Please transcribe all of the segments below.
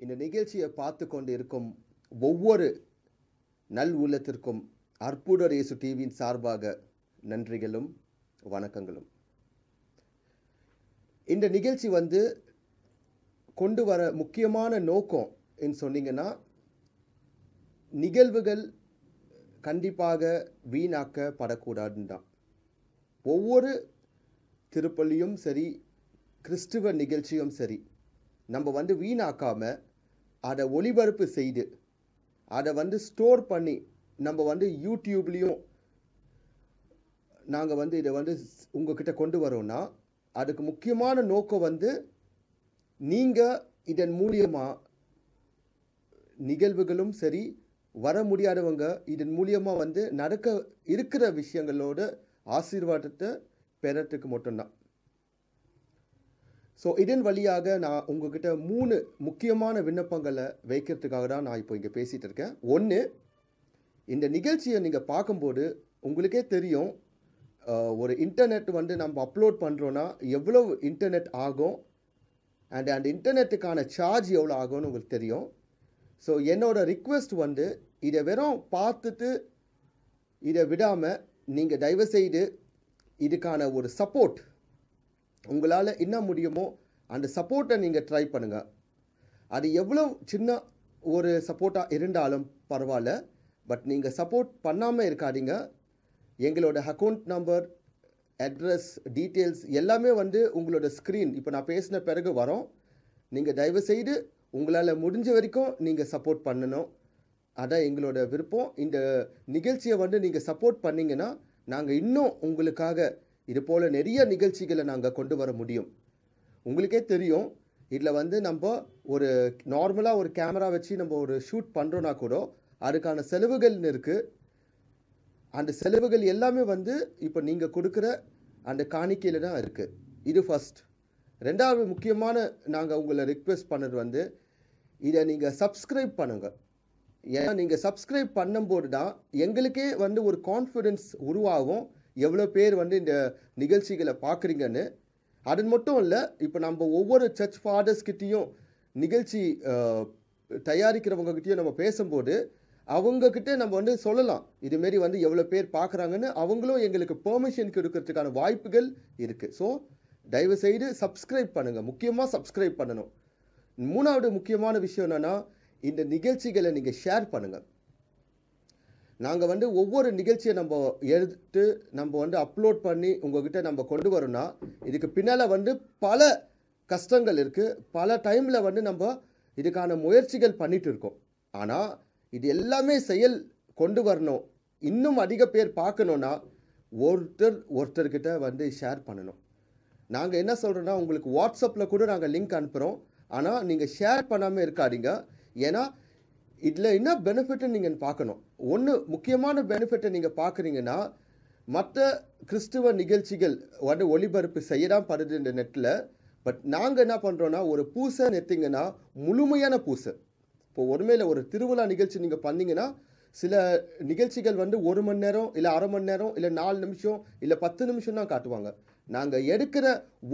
இந்த நிகழ்ச்சியை பார்த்து கொண்டு இருக்கும் ஒவ்வொரு நல் உள்ளத்திற்கும் அற்புத ரேசு டிவியின் சார்பாக நன்றிகளும் வணக்கங்களும். இந்த நிகழ்ச்சி வந்து கொண்டு வர முக்கியமான நோக்கம் என்று சொன்னீங்கன்னா நிகழ்வுகள் கண்டிப்பாக வீணாக்கப்படக்கூடாதுன்னு தான். ஒவ்வொரு திருப்பள்ளியும் சரி கிறிஸ்துவ நிகழ்ச்சியும் சரி நம்ம வந்து வீணாக்காம அதை ஒளிபரப்பு செய்து அதை வந்து ஸ்டோர் பண்ணி நம்ம வந்து யூடியூப்லேயும் நாங்கள் வந்து இதை வந்து உங்ககிட்ட கொண்டு வரோம்னா அதுக்கு முக்கியமான நோக்கம் வந்து நீங்கள் இதன் மூலியமாக நிகழ்வுகளும் சரி வர முடியாதவங்க இதன் மூலியமாக வந்து நடக்க இருக்கிற விஷயங்களோட ஆசீர்வாதத்தை பெறத்துக்கு மட்டும்தான். ஸோ இதன் வழியாக நான் உங்ககிட்ட மூணு முக்கியமான விண்ணப்பங்களை வைக்கிறதுக்காக தான் நான் இப்போ இங்கே பேசிகிட்டு இருக்கேன். ஒன்று இந்த நிகழ்ச்சியை நீங்கள் பார்க்கும்போது உங்களுக்கே தெரியும் ஒரு இன்டர்நெட் வந்து நம்ம அப்லோட் பண்ணுறோன்னா எவ்வளோ இன்டர்நெட் ஆகும் அண்ட் அந்த இன்டர்நெட்டுக்கான சார்ஜ் எவ்வளோ ஆகும்னு உங்களுக்கு தெரியும். ஸோ என்னோட ரிக்வெஸ்ட் வந்து இதை வெறும் பார்த்துட்டு இதை விடாமல் நீங்கள் தயவுசெய்து இதுக்கான ஒரு சப்போர்ட் உங்களால் என்ன முடியுமோ அந்த சப்போர்ட்டை நீங்கள் ட்ரை பண்ணுங்கள் அது எவ்வளோ சின்ன ஒரு சப்போர்ட்டாக இருந்தாலும் பரவாயில்ல. பட் நீங்கள் சப்போர்ட் பண்ணாமல் இருக்காதீங்க. எங்களோட அக்கௌண்ட் நம்பர் அட்ரஸ் டீட்டெயில்ஸ் எல்லாமே வந்து உங்களோட ஸ்க்ரீன் இப்போ நான் பேசின பிறகு வரோம். நீங்கள் தயவு செய்து உங்களால் முடிஞ்ச வரைக்கும் நீங்கள் சப்போர்ட் பண்ணணும். அதான் எங்களோட விருப்பம். இந்த நிகழ்ச்சியை வந்து நீங்கள் சப்போர்ட் பண்ணிங்கன்னா நாங்கள் இன்னும் உங்களுக்காக இது போல் நிறைய நிகழ்ச்சிகளை நாங்கள் கொண்டு வர முடியும். உங்களுக்கே தெரியும் இதில் வந்து நம்ம ஒரு நார்மலாக ஒரு கேமரா வச்சு நம்ம ஒரு ஷூட் பண்ணுறோன்னா கூட அதுக்கான செலவுகள்னு இருக்குது அந்த செலவுகள் எல்லாமே வந்து இப்போ நீங்கள் கொடுக்குற அந்த காணிக்கையில் தான் இருக்குது இது ஃபர்ஸ்ட் ரெண்டாவது முக்கியமான நாங்கள் உங்களை ரிக்வெஸ்ட் பண்ணது வந்து இதை நீங்கள் சப்ஸ்கிரைப் பண்ணுங்கள் ஏன்னா நீங்கள் சப்ஸ்கிரைப் பண்ணும்போது தான் எங்களுக்கே வந்து ஒரு கான்ஃபிடென்ஸ் உருவாகும். எவ்வளோ பேர் வந்து இந்த நிகழ்ச்சிகளை பார்க்குறீங்கன்னு. அது மட்டும் இல்லை இப்போ நம்ம ஒவ்வொரு சர்ச் ஃபாதர்ஸ்கிட்டேயும் நிகழ்ச்சி அஹ், நம்ம பேசும்போது அவங்கக்கிட்ட நம்ம வந்து சொல்லலாம். இதுமாரி வந்து எவ்வளோ பேர் பார்க்குறாங்கன்னு அவங்களும் எங்களுக்கு பெர்மிஷன் கொடுக்கறதுக்கான வாய்ப்புகள் இருக்குது ஸோ தயவுசெய்து சப்ஸ்கிரைப் பண்ணுங்கள் முக்கியமாக சப்ஸ்கிரைப் பண்ணணும். மூணாவது முக்கியமான விஷயம் என்னென்னா இந்த நிகழ்ச்சிகளை நீங்கள் ஷேர் பண்ணுங்கள் நாங்கள் வந்து ஒவ்வொரு நிகழ்ச்சியை நம்ம எடுத்து நம்ம வந்து அப்லோட் பண்ணி உங்ககிட்ட நம்ம கொண்டு வரோம்னா இதுக்கு பின்னால் வந்து பல கஷ்டங்கள் இருக்குது பல டைமில் வந்து நம்ம இதுக்கான முயற்சிகள் பண்ணிட்டு இருக்கோம். ஆனால் இது எல்லாமே செயல் கொண்டு வரணும். இன்னும் அதிக பேர் பார்க்கணுன்னா ஒருத்தர் ஒருத்தர்கிட்ட வந்து ஷேர் பண்ணணும். நாங்கள் என்ன சொல்கிறோன்னா உங்களுக்கு வாட்ஸ்அப்பில் கூட நாங்கள் லிங்க் அனுப்புகிறோம் ஆனால் நீங்கள் ஷேர் பண்ணாமல் இருக்காதீங்க. ஏன்னா இதில் என்ன பெனிஃபிட்னு நீங்கள் பார்க்கணும். ஒன்று முக்கியமான பெனிஃபிட்டை நீங்கள் பார்க்குறீங்கன்னா மற்ற கிறிஸ்துவ நிகழ்ச்சிகள் வந்து ஒளிபரப்பு செய்யதான் படுது இந்த நெட்டில் பட் நாங்கள் என்ன பண்ணுறோன்னா ஒரு பூசை நெத்திங்கன்னா முழுமையான பூசை. இப்போ ஒருமையில் ஒரு திருவிழா நிகழ்ச்சி நீங்கள் பண்ணிங்கன்னா சில நிகழ்ச்சிகள் வந்து ஒரு மணி நேரம் இல்லை அரை மணி நேரம் இல்லை நாலு நிமிஷம் இல்லை பத்து நிமிஷம் தான் காட்டுவாங்க. நாங்கள் எடுக்கிற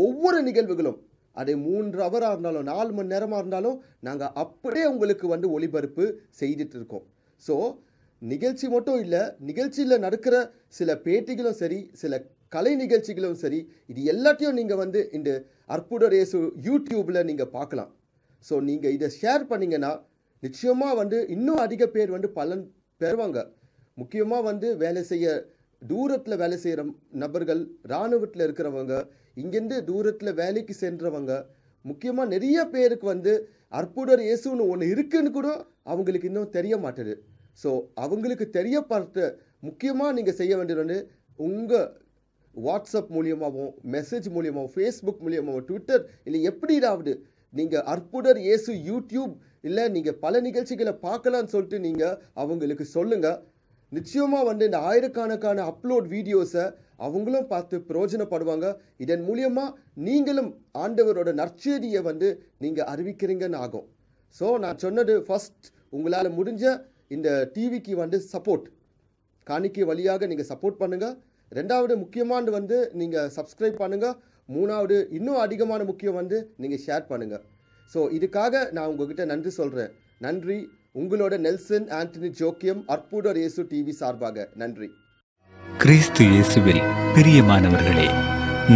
ஒவ்வொரு நிகழ்வுகளும் அதை மூன்று ஹவராக இருந்தாலும் நாலு மணி நேரமாக இருந்தாலும் நாங்கள் அப்படியே உங்களுக்கு வந்து ஒளிபரப்பு செய்துட்டு இருக்கோம். ஸோ நிகழ்ச்சி மட்டும் இல்லை நிகழ்ச்சியில் நடக்கிற சில பேட்டிகளும் சரி சில கலை நிகழ்ச்சிகளும் சரி இது எல்லாத்தையும் நீங்கள் வந்து இந்த அற்புத ரேசு யூடியூப்பில் நீங்கள் பார்க்கலாம். ஸோ நீங்கள் இதை ஷேர் பண்ணிங்கன்னா நிச்சயமாக வந்து இன்னும் அதிக பேர் வந்து பலன் பெறுவாங்க. முக்கியமாக வந்து வேலை செய்ய தூரத்தில் வேலை செய்கிற நபர்கள் இராணுவத்தில் இருக்கிறவங்க இங்கேருந்து தூரத்தில் வேலைக்கு சென்றவங்க முக்கியமாக நிறைய பேருக்கு வந்து அற்புதர் இயேசுன்னு ஒன்று இருக்குன்னு கூட அவங்களுக்கு இன்னும் தெரிய மாட்டுது. ஸோ அவங்களுக்கு தெரியப்படுத்த முக்கியமாக நீங்கள் செய்ய வேண்டியது வந்து உங்கள் வாட்ஸ்அப் மூலியமாகவும் மெசேஜ் மூலியமாகவும் ஃபேஸ்புக் மூலியமாகவும் ட்விட்டர் இல்லை எப்படியாவது நீங்கள் அற்புதர் இயேசு யூடியூப் இல்லை நீங்கள் பல நிகழ்ச்சிகளை பார்க்கலான்னு சொல்லிட்டு நீங்கள் அவங்களுக்கு சொல்லுங்கள் நிச்சயமாக வந்து இந்த ஆயிரக்கணக்கான அப்லோட் வீடியோஸை அவங்களும் பார்த்து பிரயோஜனப்படுவாங்க. இதன் மூலியமாக நீங்களும் ஆண்டவரோட நற்செய்தியை வந்து நீங்கள் அறிவிக்கிறீங்கன்னு ஆகும். ஸோ நான் சொன்னது ஃபஸ்ட் உங்களால் முடிஞ்ச இந்த டிவிக்கு வந்து சப்போர்ட் காணிக்கை வழியாக நீங்கள் சப்போர்ட் பண்ணுங்கள் ரெண்டாவது முக்கியமானது வந்து நீங்கள் சப்ஸ்கிரைப் பண்ணுங்கள் மூணாவது இன்னும் அதிகமான முக்கியம் வந்து நீங்கள் ஷேர் பண்ணுங்கள் ஸோ இதுக்காக நான் உங்ககிட்ட நன்றி சொல்கிறேன் நன்றி. உங்களோட நெல்சன் ஆண்டனி ஜோக்கியம் அற்புதர் இயேசு டிவி சார்பாக. நன்றி. கிறிஸ்து இயேசுவில் பிரியமானவர்களே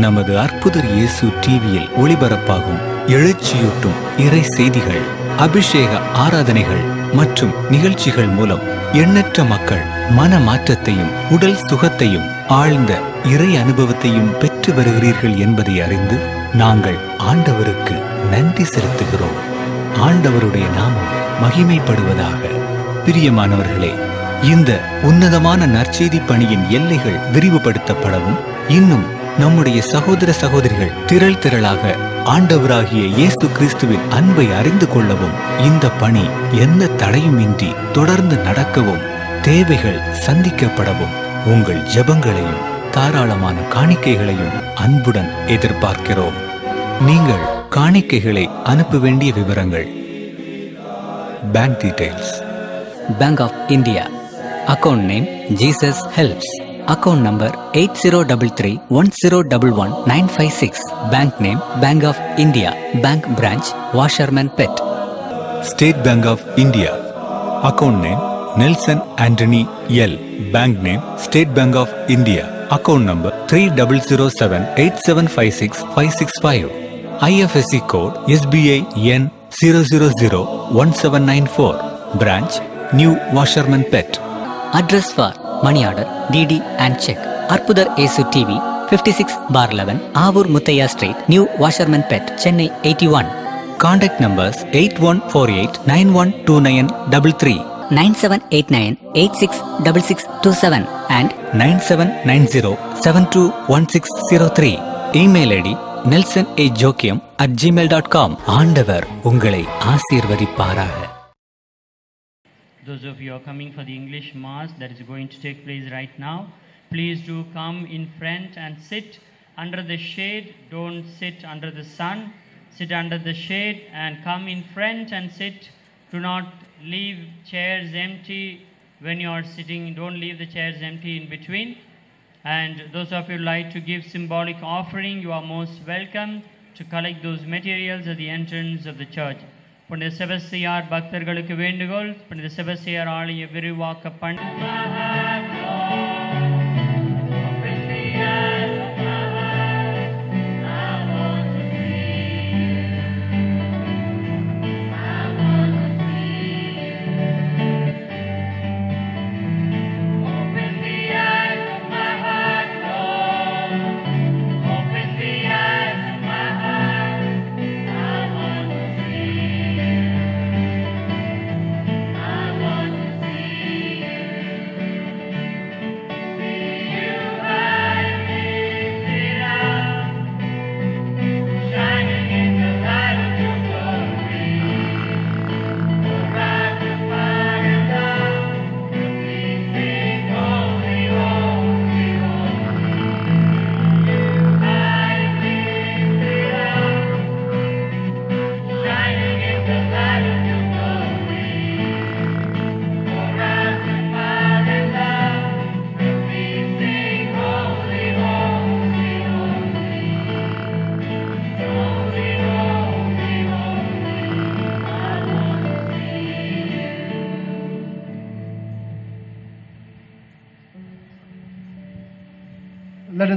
நமது அற்புதர் இயேசு டிவியில் ஒளிபரப்பாகும் எழுச்சியூட்டும் இறை செய்திகள் அபிஷேக ஆராதனைகள் மற்றும் நிகழ்ச்சிகள் மூலம் எண்ணற்ற மக்கள் மன மாற்றத்தையும் உடல் சுகத்தையும் ஆழ்ந்த இறை அனுபவத்தையும் பெற்று வருகிறீர்கள் என்பதை அறிந்து நாங்கள் ஆண்டவருக்கு நன்றி செலுத்துகிறோம். ஆண்டவருடைய நாமம் மகிமைப்படுவதாக. பிரியமானவர்களே இந்த உன்னதமான நற்செய்தி பணியின் எல்லைகள் விரிவுபடுத்தப்படவும் இன்னும் நம்முடைய சகோதர சகோதரிகள் திரள் திரளாக ஆண்டவராகிய இயேசு கிறிஸ்துவின் அன்பை அறிந்து கொள்ளவும் இந்த பணி எந்த தடையுமின்றி தொடர்ந்து நடக்கவும் தேவைகள் சந்திக்கப்படவும் உங்கள் ஜெபங்களையும் தாராளமான காணிக்கைகளையும் அன்புடன் எதிர்பார்க்கிறோம். நீங்கள் காணிக்கைகளை அனுப்ப வேண்டிய விவரங்கள். Bank details account number eight zero double three one zero double one nine five six. Bank name bank of India. Bank branch Washermanpet. State bank of India. Account name Nelson Antony L. Bank name state bank of India. Account number three double zero seven eight seven five six five six five. I F S C code S B I N zero zero zero one seven nine four. Branch new Washermanpet. Address for money order DD and cheque Arputhar Yesu TV fifty six bar eleven Avoor Muthaiah street new Washermanpet Chennai eighty one contact numbers eight one four eight nine one two nine double three nine seven eight nine eight six double six two seven and nine seven nine zero seven two one six zero three email ID Nelson A Joachim at Gmail dot com ஆண்டவர் உங்களை ஆசீர்வதிப்பாராக. Those of you who are coming for the English Mass that is going to take place right now, please do come in front and sit under the shade. Don't sit under the sun. Sit under the shade and come in front and sit. Do not leave chairs empty when you are sitting. Don't leave the chairs empty in between. And those of you who like to give symbolic offering, you are most welcome to collect those materials at the entrance of the church. புனித செபஸ்தியார் பக்தர்களுக்கு வேண்டுகோள் புனித செபஸ்தியார் ஆலய விரிவாக்க பண்.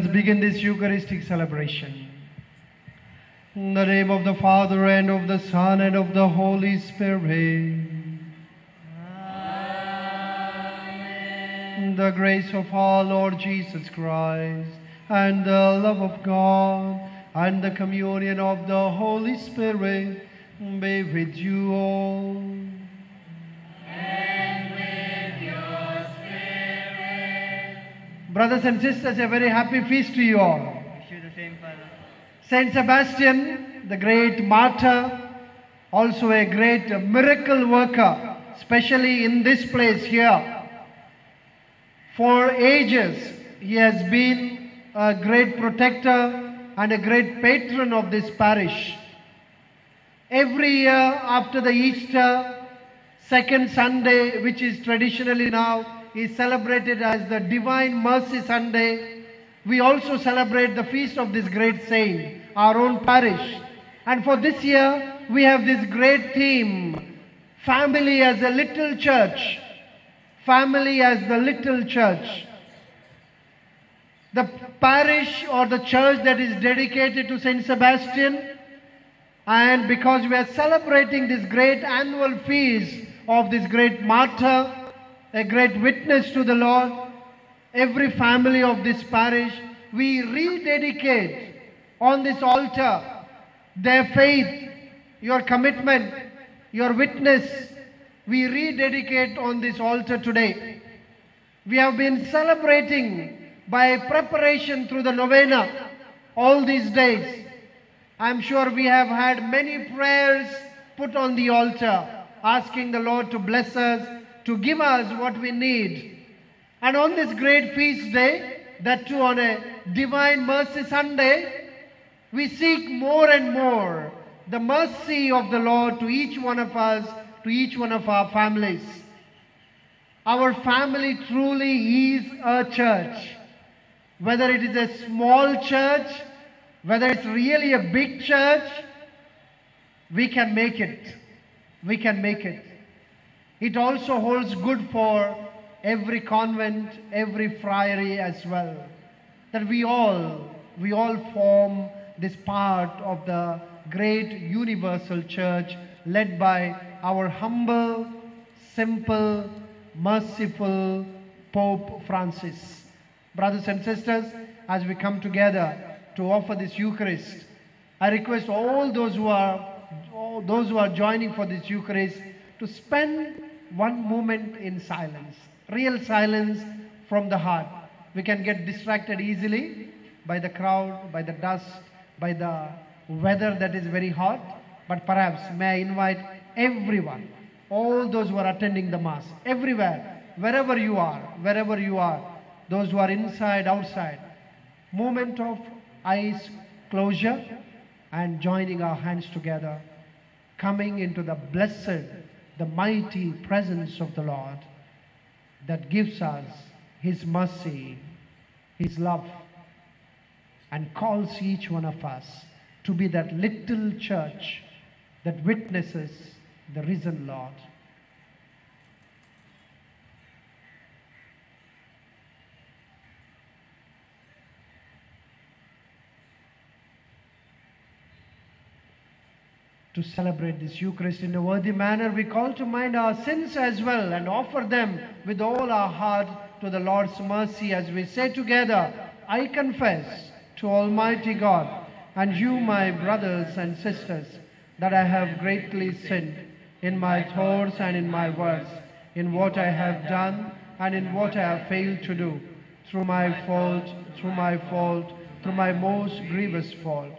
Us begin this Eucharistic celebration. In the name of the Father and of the Son and of the Holy Spirit. Amen. The grace of our Lord Jesus Christ and the love of God and the communion of the Holy Spirit be with you all. Brothers and sisters, a very happy feast to you all. Saint Sebastian, the great martyr, also a great miracle worker, especially in this place here. For ages, he has been a great protector and a great patron of this parish. Every year after the Easter, second Sunday, which is traditionally now is celebrated as the Divine Mercy Sunday, we also celebrate the feast of this great saint, our own parish. And for this year, we have this great theme family as a little church. Family as the little church. The parish or the church that is dedicated to Saint Sebastian, and because we are celebrating this great annual feast of this great martyr, a great witness to the Lord, every family of this parish, we rededicate on this altar their faith, your commitment, your witness. We rededicate on this altar today. We have been celebrating by preparation through the novena all these days. I'm sure we have had many prayers put on the altar, asking the Lord to bless us, to give us what we need. And on this great feast day, that too on a Divine Mercy Sunday, we seek more and more the mercy of the Lord to each one of us, to each one of our families. Our family truly is a church. Whether it is a small church, whether it's really a big church, we can make it. We can make it. It also holds good for every convent, every friary as well. That we all, we all form this part of the great universal church led by our humble, simple, merciful Pope Francis. Brothers and sisters, as we come together to offer this Eucharist, I request all those who are all those who are joining for this Eucharist to spend one moment in silence, real silence from the heart. We can get distracted easily by the crowd, by the dust, by the weather that is very hot. But perhaps may I invite everyone, all those who are attending the Mass, everywhere, wherever you are, wherever you are, those who are inside, outside, moment of eyes closure and joining our hands together, coming into the blessed, the mighty presence of the Lord that gives us His mercy, His love, and calls each one of us to be that little church that witnesses the risen Lord. To celebrate this Eucharist in a worthy manner, we call to mind our sins as well and offer them with all our heart to the Lord's mercy as we say together, I confess to Almighty God and you, my brothers and sisters, that I have greatly sinned in my thoughts and in my words, in what I have done and in what I have failed to do, through my fault, through my fault, through my most grievous fault.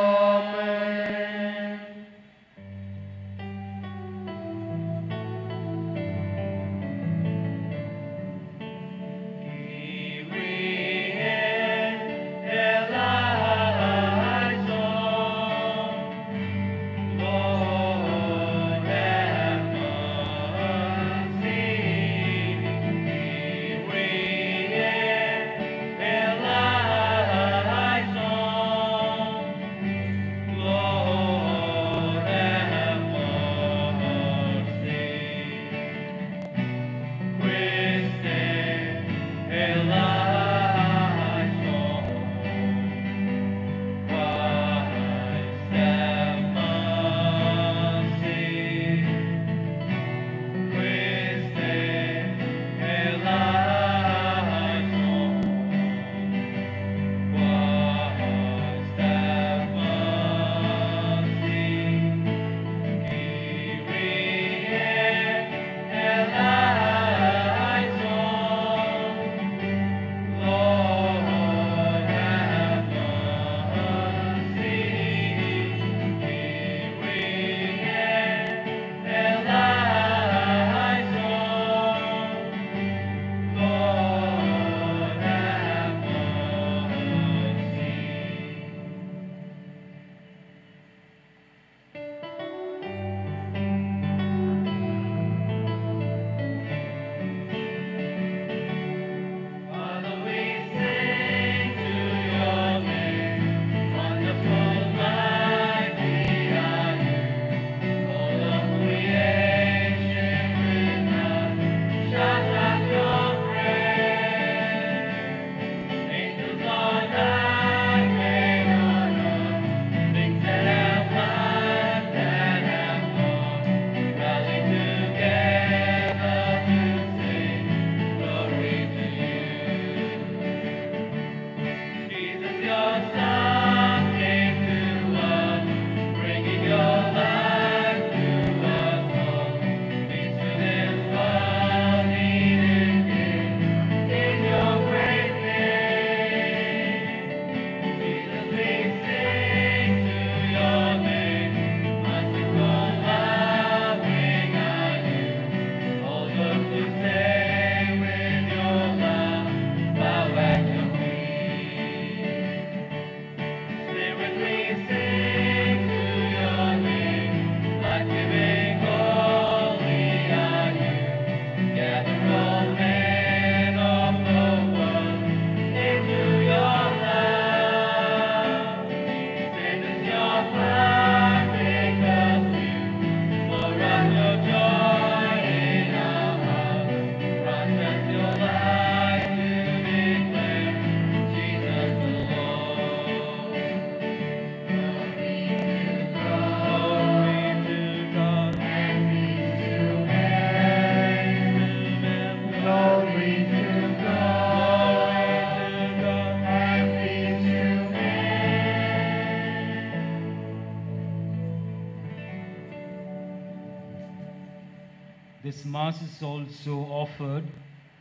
This Mass is also offered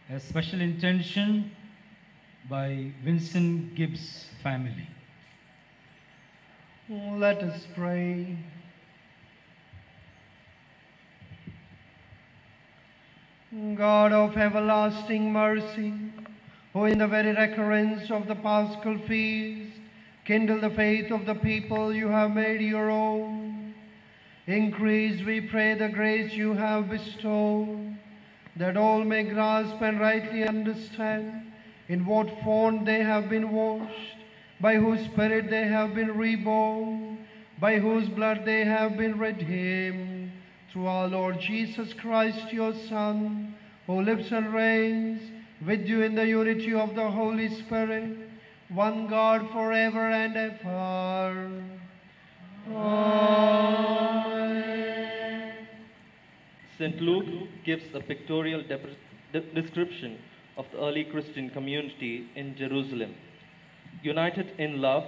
as special intention by Vincent Gibbs family. Oh, let us pray. God of everlasting mercy, who in the very recurrence of the Paschal feast kindle the faith of the people you have made your own, increase, we pray, the grace you have bestowed, that all may grasp and rightly understand in what font they have been washed, by whose Spirit they have been reborn, by whose blood they have been redeemed, through our Lord Jesus Christ, your Son, who lives and reigns with you in the unity of the Holy Spirit, one God forever and ever. St. Luke gives a pictorial dep- de- description of the early Christian community in Jerusalem, united in love,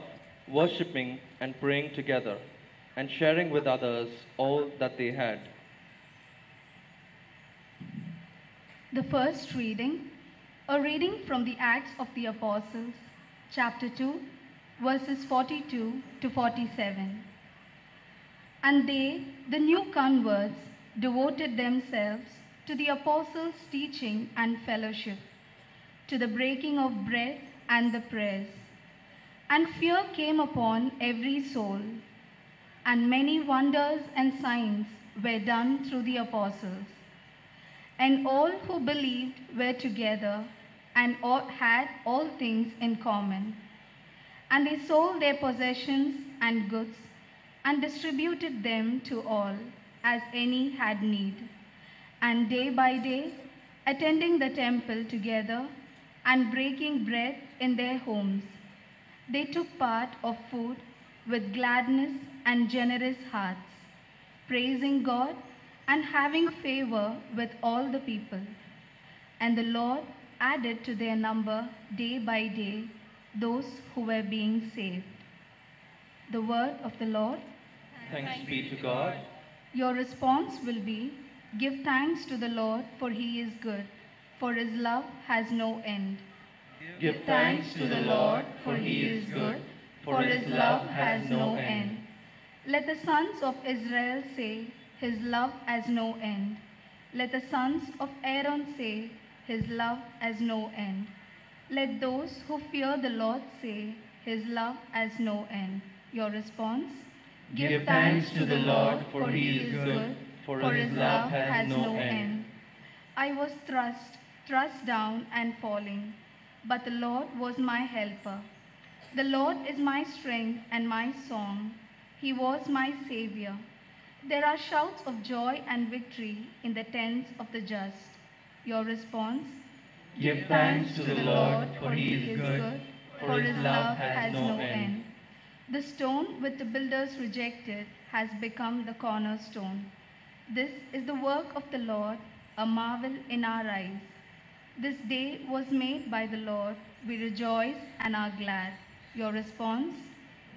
worshipping and praying together, and sharing with others all that they had. The first reading, a reading from the Acts of the Apostles, chapter 2, verses 42 to 47. And they, the new converts, devoted themselves to the apostles' teaching and fellowship, to the breaking of bread and the prayers. And fear came upon every soul, and many wonders and signs were done through the apostles. And all who believed were together and all had all things in common. And they sold their possessions and goods and distributed them to all as any had need. And day by day, attending the temple together and breaking bread in their homes, they took part of food with gladness and generous hearts, praising God and having favor with all the people. And the Lord added to their number day by day those who were being saved. The word of the Lord. Thanks be to God. Your response will be Give thanks to the Lord, for he is good, for his love has no end. Give thanks to the Lord, for he is good, for his love has no end. Let the sons of Israel say, His love has no end. Let the sons of Aaron say, His love has no end. Let those who fear the Lord say, His love has no end. Your response? Give thanks to the Lord, for he is good, for his love has no end. I was thrust, thrust down and falling, but the Lord was my helper. The Lord is my strength and my song. He was my Savior. There are shouts of joy and victory in the tents of the just. Your response? Give thanks to the Lord, for he is good, for his love has no end. The stone which the builders rejected has become the cornerstone. This is the work of the Lord, a marvel in our eyes. This day was made by the Lord. We rejoice and are glad. Your response?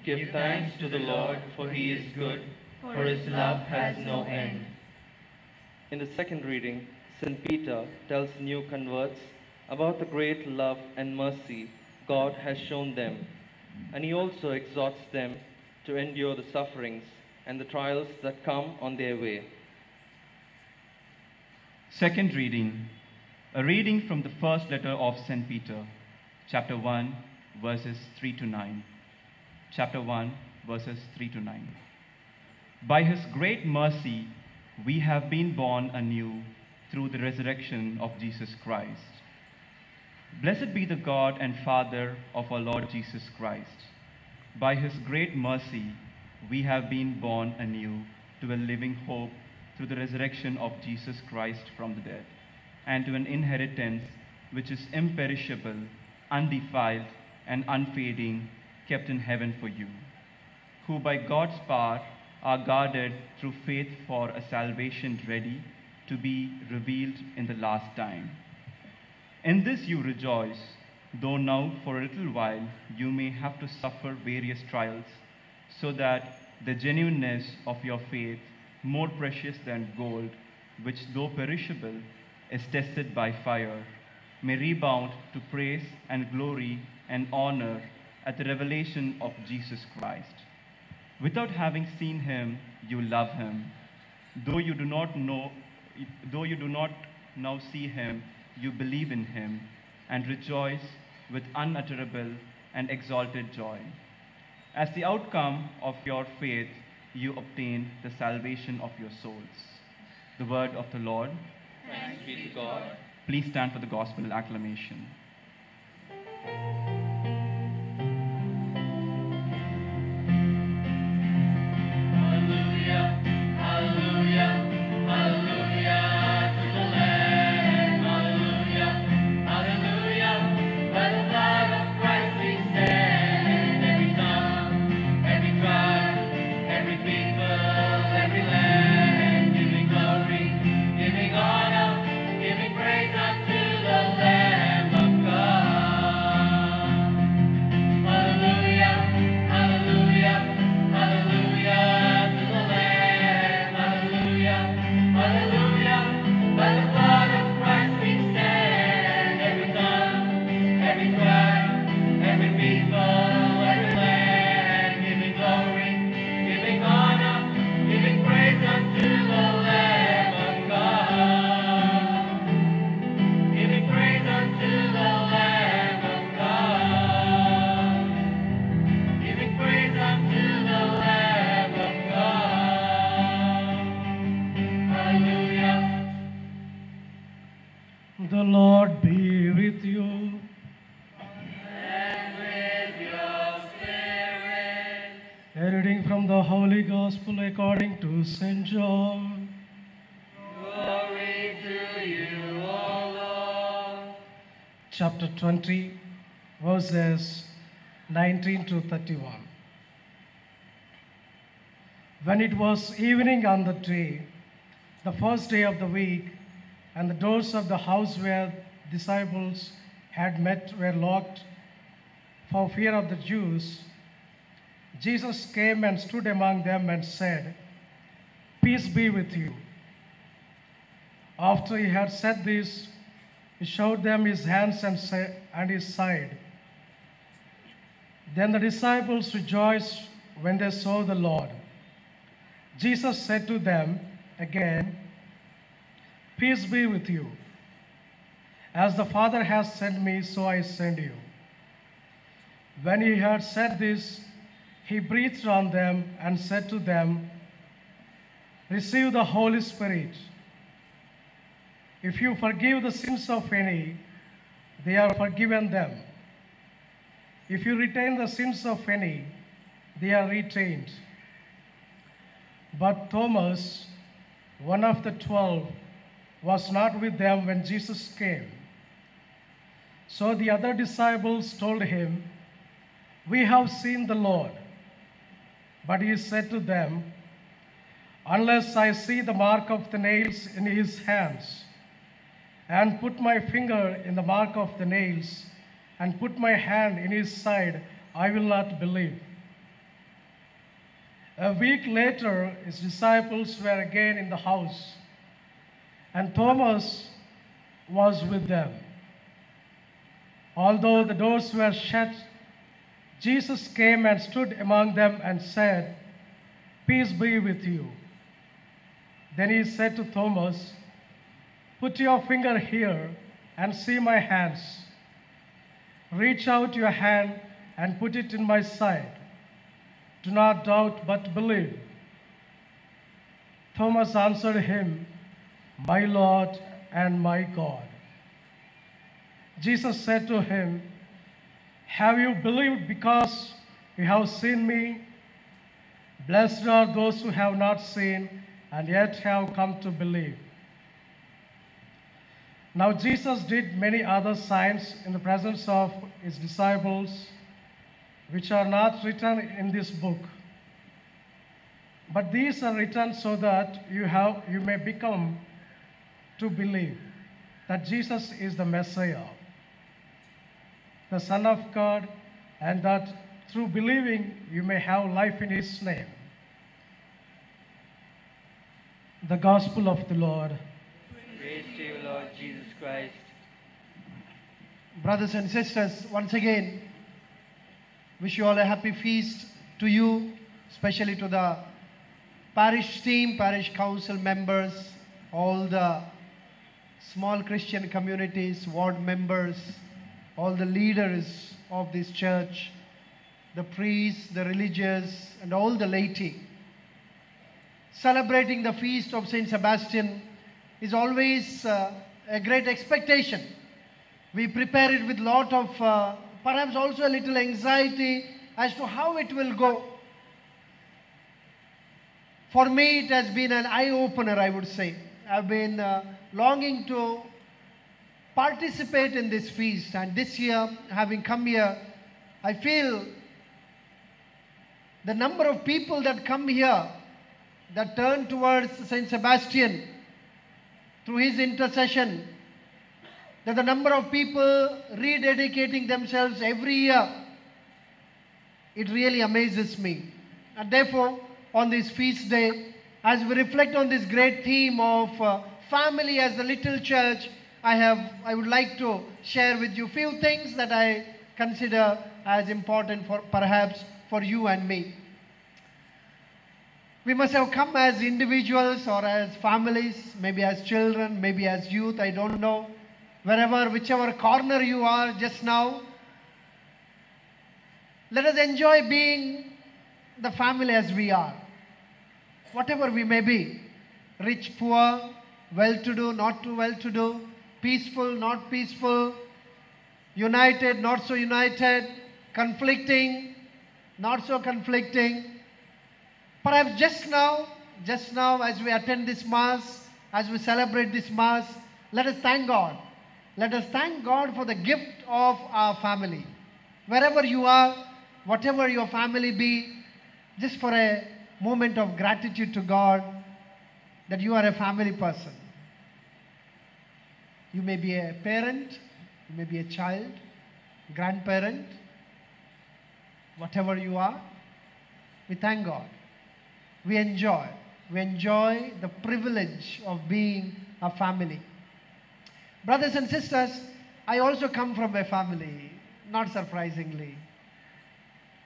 Give thanks to the Lord, for he is good, for his love has no end. In the second reading, St. Peter tells new converts about the great love and mercy God has shown them, and he also exhorts them to endure the sufferings and the trials that come on their way. Second reading, a reading from the first letter of St. Peter, chapter 1, verses 3 to 9. Chapter 1, verses 3 to 9. By his great mercy, we have been born anew through the resurrection of Jesus Christ. Blessed be the God and Father of our Lord Jesus Christ. By his great mercy, we have been born anew to a living hope through the resurrection of Jesus Christ from the dead, and to an inheritance which is imperishable, undefiled, and unfading, kept in heaven for you, who by God's power are guarded through faith for a salvation ready to be revealed in the last time. In this you rejoice, though now for a little while you may have to suffer various trials, so that the genuineness of your faith, more precious than gold, which though perishable, is tested by fire, may rebound to praise and glory and honor at the revelation of Jesus Christ. Without having seen him, you love him. Though you do not know, though you do not now see him, you believe in him and rejoice with unutterable and exalted joy. As the outcome of your faith, you obtain the salvation of your souls. The word of the Lord. Thanks be to God. Please stand for the gospel acclamation. St. John. Glory to you, O Lord. Chapter 20, verses 19 to 31. When it was evening on the day, the first day of the week, and the doors of the house where disciples had met were locked for fear of the Jews, Jesus came and stood among them and said, Peace be with you. After he had said this, he showed them his hands and, and his side. Then the disciples rejoiced when they saw the Lord. Jesus said to them again, Peace be with you. As the Father has sent me, so I send you. When he had said this, he breathed on them and said to them, Receive the Holy Spirit. If you forgive the sins of any, they are forgiven them. If you retain the sins of any, they are retained. But Thomas, one of the twelve, was not with them when Jesus came. So the other disciples told him, We have seen the Lord. But he said to them, Unless I see the mark of the nails in his hands, and put my finger in the mark of the nails, and put my hand in his side, I will not believe. A week later, his disciples were again in the house, and Thomas was with them. Although the doors were shut, Jesus came and stood among them and said, Peace be with you. Then he said to Thomas, Put your finger here and see my hands. Reach out your hand and put it in my side. Do not doubt, but believe. Thomas answered him, My Lord and my God. Jesus said to him, Have you believed because you have seen me? Blessed are those who have not seen and yet have come to believe. Now, Jesus did many other signs in the presence of his disciples, which are not written in this book. But these are written so that you, have, you may become to believe that Jesus is the Messiah, the Son of God, and that through believing you may have life in His name. The Gospel of the Lord. Praise to you, Lord Jesus Christ. Brothers and sisters, once again, wish you all a happy feast to you, especially to the parish team, parish council members, all the small Christian communities, ward members, all the leaders of this church, the priests, the religious, and all the laity. Celebrating the feast of Saint Sebastian is always uh, a great expectation. We prepare it with a lot of, uh, perhaps also a little anxiety as to how it will go. For me, it has been an eye opener, I would say. I've been uh, longing to participate in this feast, and this year, having come here, I feel the number of people that come here that turn towards Saint Sebastian through his intercession, that the number of people rededicating themselves every year, it really amazes me. And therefore, on this feast day, as we reflect on this great theme of uh, family as the little church, I have I would like to share with you few things that I consider as important for perhaps for you and me. We must have come as individuals or as families, maybe as children, maybe as youth, I don't know. Wherever, whichever corner you are just now, let us enjoy being the family as we are. Whatever we may be rich, poor, well to do, not too well to do, peaceful, not peaceful, united, not so united, conflicting, not so conflicting. Perhaps just now, just now, as we attend this Mass, as we celebrate this Mass, let us thank God. Let us thank God for the gift of our family. Wherever you are, whatever your family be, just for a moment of gratitude to God that you are a family person. You may be a parent, you may be a child, grandparent, whatever you are. We thank God. We enjoy. We enjoy the privilege of being a family. Brothers and sisters, I also come from a family, not surprisingly.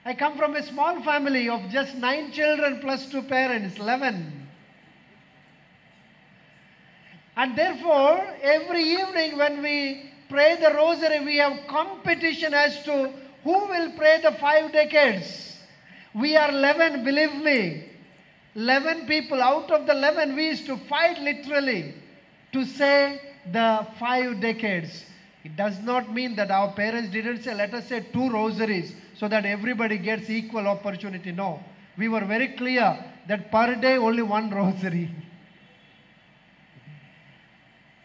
I come from a small family of just nine children plus two parents, 11. And therefore, every evening when we pray the rosary, we have competition as to who will pray the five decades. We are 11, believe me. 11 people. Out of the 11, we used to fight literally to say the five decades. It does not mean that our parents didn't say, let us say two rosaries so that everybody gets equal opportunity. No. We were very clear that per day only one rosary.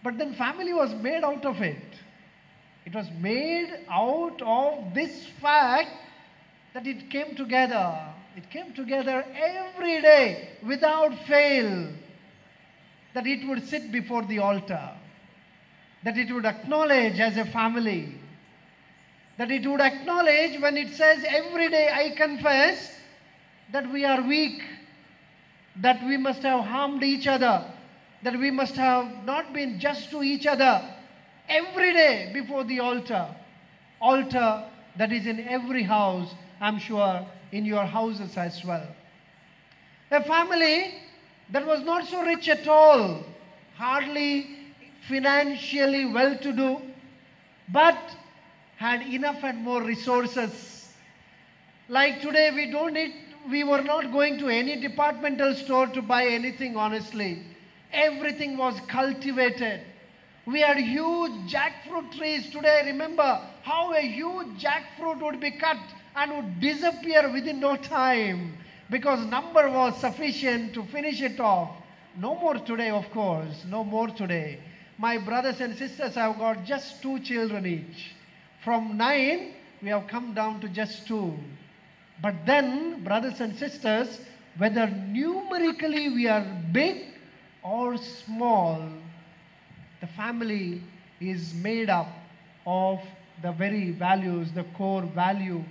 But then family was made out of it. It was made out of this fact that it came together. It came together every day without fail. That it would sit before the altar. That it would acknowledge as a family. That it would acknowledge when it says every day I confess that we are weak. That we must have harmed each other. That we must have not been just to each other. Every day before the altar. Altar that is in every house, I'm sure in your houses as well. A family that was not so rich at all, hardly financially well to do, but had enough and more resources. Like today, we don't need, we were not going to any departmental store to buy anything honestly. Everything was cultivated. We had huge jackfruit trees today. Remember how a huge jackfruit would be cut and would disappear within no time because number was sufficient to finish it off. No more today, of course. No more today. My brothers and sisters have got just two children each. From nine, we have come down to just two. But then, brothers and sisters, whether numerically we are big or small, the family is made up of the very values, the core value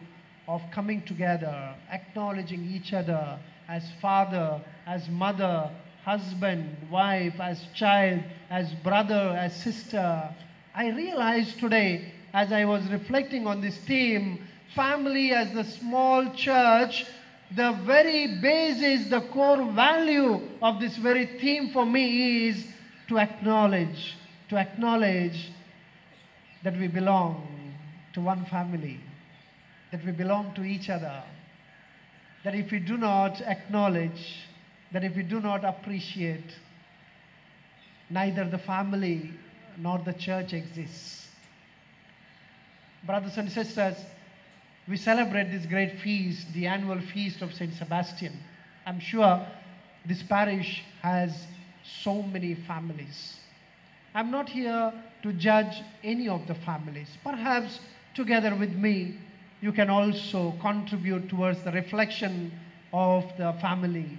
of coming together, acknowledging each other as father, as mother, husband, wife, as child, as brother, as sister. I realized today, as I was reflecting on this theme, family as the small church, the very basis, the core value of this very theme for me is to acknowledge, to acknowledge that we belong to one family, that we belong to each other, that if we do not acknowledge, that if we do not appreciate, neither the family nor the church exists. Brothers and sisters, we celebrate this great feast, the annual feast of St. Sebastian. I'm sure this parish has so many families. I'm not here to judge any of the families. Perhaps together with me, you can also contribute towards the reflection of the family.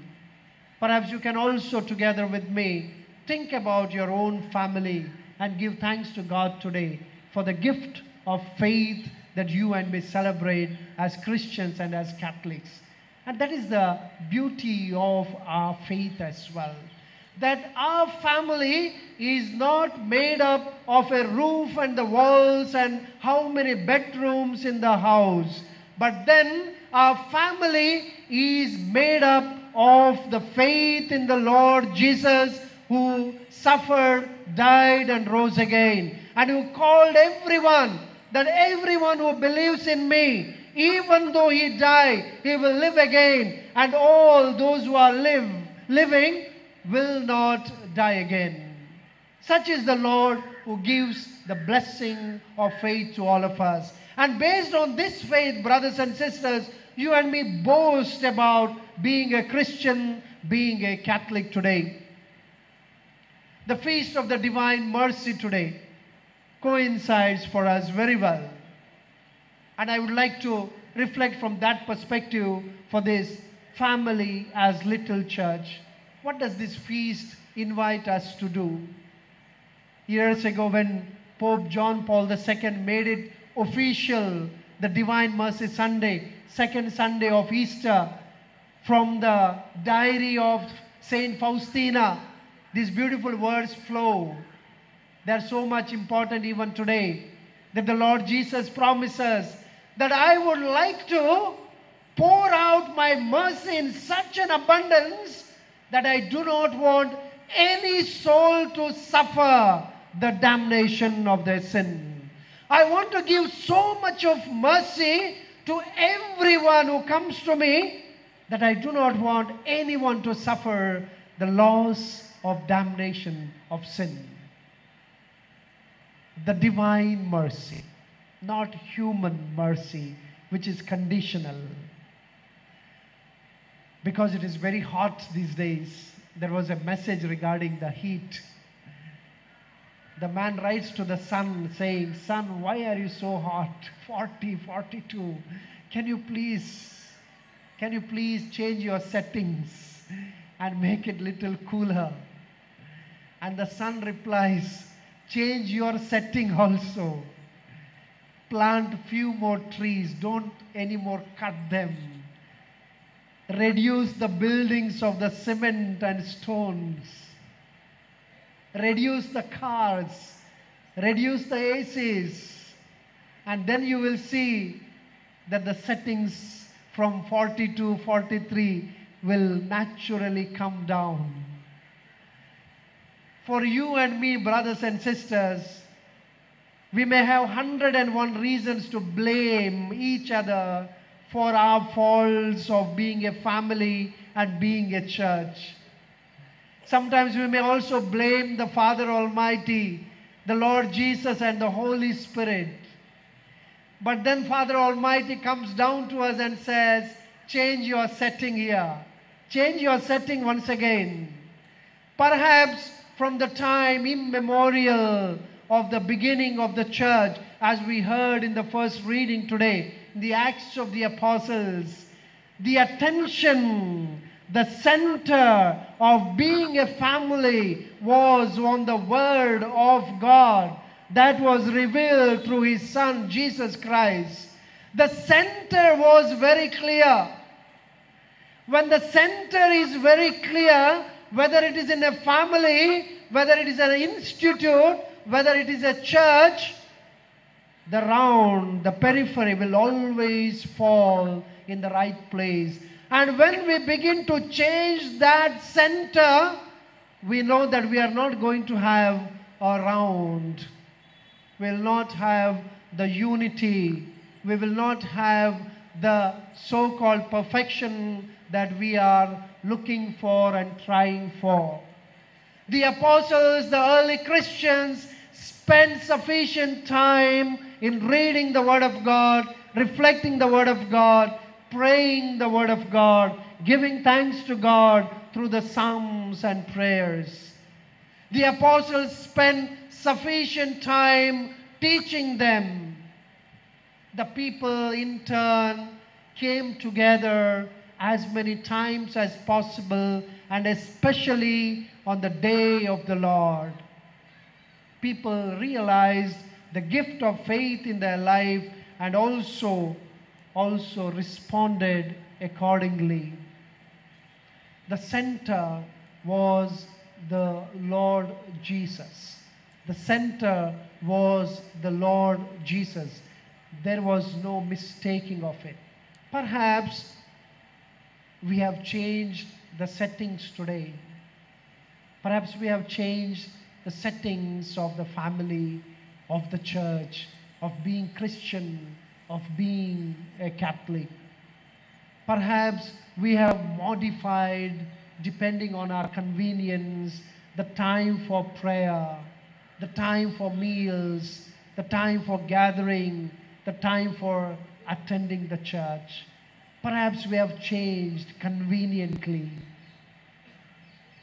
Perhaps you can also, together with me, think about your own family and give thanks to God today for the gift of faith that you and me celebrate as Christians and as Catholics. And that is the beauty of our faith as well. That our family is not made up of a roof and the walls and how many bedrooms in the house, but then our family is made up of the faith in the Lord Jesus who suffered, died, and rose again, and who called everyone that everyone who believes in me, even though he die, he will live again, and all those who are live, living will not die again. Such is the Lord who gives the blessing of faith to all of us. And based on this faith, brothers and sisters, you and me boast about being a Christian, being a Catholic today. The feast of the divine mercy today coincides for us very well. And I would like to reflect from that perspective for this family as little church. What does this feast invite us to do? Years ago, when Pope John Paul II made it official, the Divine Mercy Sunday, second Sunday of Easter, from the diary of Saint Faustina, these beautiful words flow. They're so much important even today that the Lord Jesus promises that I would like to pour out my mercy in such an abundance that I do not want any soul to suffer the damnation of their sin. I want to give so much of mercy to everyone who comes to me that I do not want anyone to suffer the loss of damnation of sin. The divine mercy, not human mercy, which is conditional. Because it is very hot these days, there was a message regarding the heat. The man writes to the sun saying, Sun, why are you so hot? 40, 42. Can you please, can you please change your settings and make it little cooler? And the sun replies, change your setting also. Plant few more trees, don't anymore cut them. Reduce the buildings of the cement and stones. Reduce the cars. Reduce the ACs. And then you will see that the settings from 40 to 43 will naturally come down. For you and me, brothers and sisters, we may have 101 reasons to blame each other for our faults of being a family and being a church. Sometimes we may also blame the Father Almighty, the Lord Jesus, and the Holy Spirit. But then Father Almighty comes down to us and says, Change your setting here. Change your setting once again. Perhaps from the time immemorial of the beginning of the church, as we heard in the first reading today, the Acts of the Apostles, the attention, the center of being a family was on the Word of God that was revealed through His Son, Jesus Christ. The center was very clear. When the center is very clear, whether it is in a family, whether it is an institute, whether it is a church, the round, the periphery will always fall in the right place. And when we begin to change that center, we know that we are not going to have a round. We will not have the unity. We will not have the so called perfection that we are looking for and trying for. The apostles, the early Christians, spent sufficient time in reading the Word of God, reflecting the Word of God, praying the Word of God, giving thanks to God through the Psalms and prayers. The apostles spent sufficient time teaching them. The people, in turn, came together as many times as possible, and especially on the day of the Lord. People realized the gift of faith in their life and also also responded accordingly. The center was the Lord Jesus. The center was the Lord Jesus. There was no mistaking of it. Perhaps we have changed the settings today. Perhaps we have changed the settings of the family, of the church, of being Christian, of being a Catholic. Perhaps we have modified, depending on our convenience, the time for prayer, the time for meals, the time for gathering, the time for attending the church. Perhaps we have changed conveniently.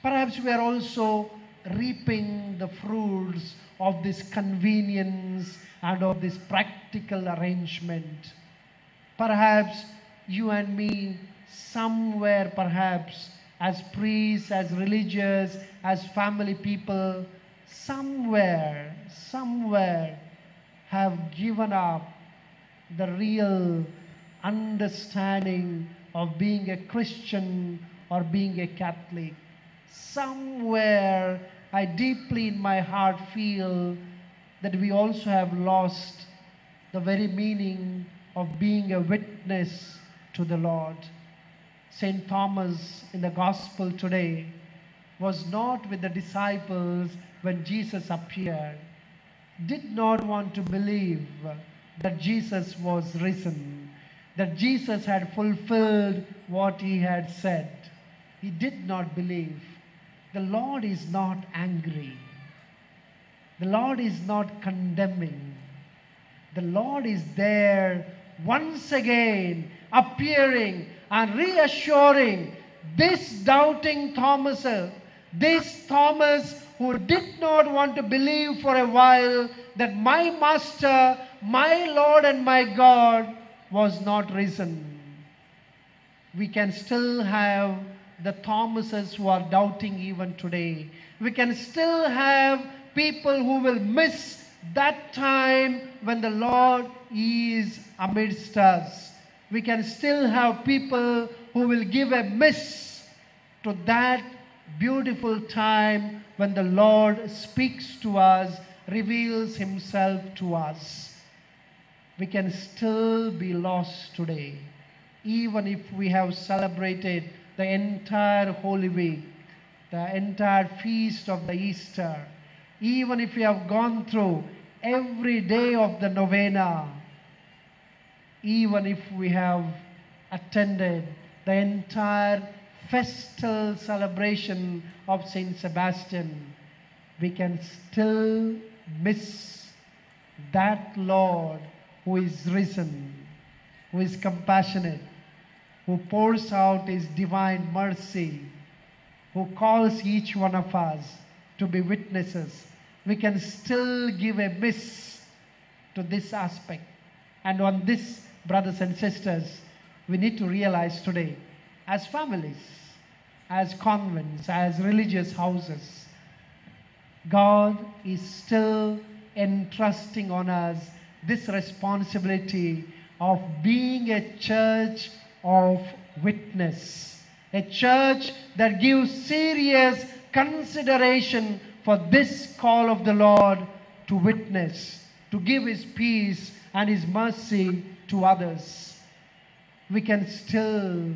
Perhaps we are also reaping the fruits of this convenience and of this practical arrangement. Perhaps you and me, somewhere perhaps, as priests, as religious, as family people, somewhere, somewhere have given up the real understanding of being a Christian or being a Catholic. Somewhere I deeply in my heart feel that we also have lost the very meaning of being a witness to the Lord. St. Thomas in the Gospel today was not with the disciples when Jesus appeared, did not want to believe that Jesus was risen, that Jesus had fulfilled what he had said. He did not believe. The Lord is not angry. The Lord is not condemning. The Lord is there once again, appearing and reassuring this doubting Thomas, this Thomas who did not want to believe for a while that my Master, my Lord, and my God was not risen. We can still have the Thomases who are doubting even today. We can still have people who will miss that time when the Lord is amidst us. We can still have people who will give a miss to that beautiful time when the Lord speaks to us, reveals Himself to us. We can still be lost today, even if we have celebrated the entire Holy Week, the entire feast of the Easter, even if we have gone through every day of the novena, even if we have attended the entire festal celebration of Saint Sebastian, we can still miss that Lord who is risen, who is compassionate, who pours out his divine mercy, who calls each one of us to be witnesses. We can still give a miss to this aspect. And on this, brothers and sisters, we need to realize today, as families, as convents, as religious houses, God is still entrusting on us this responsibility of being a church of witness. a church that gives serious consideration for this call of the Lord to witness, to give His peace and His mercy to others. We can still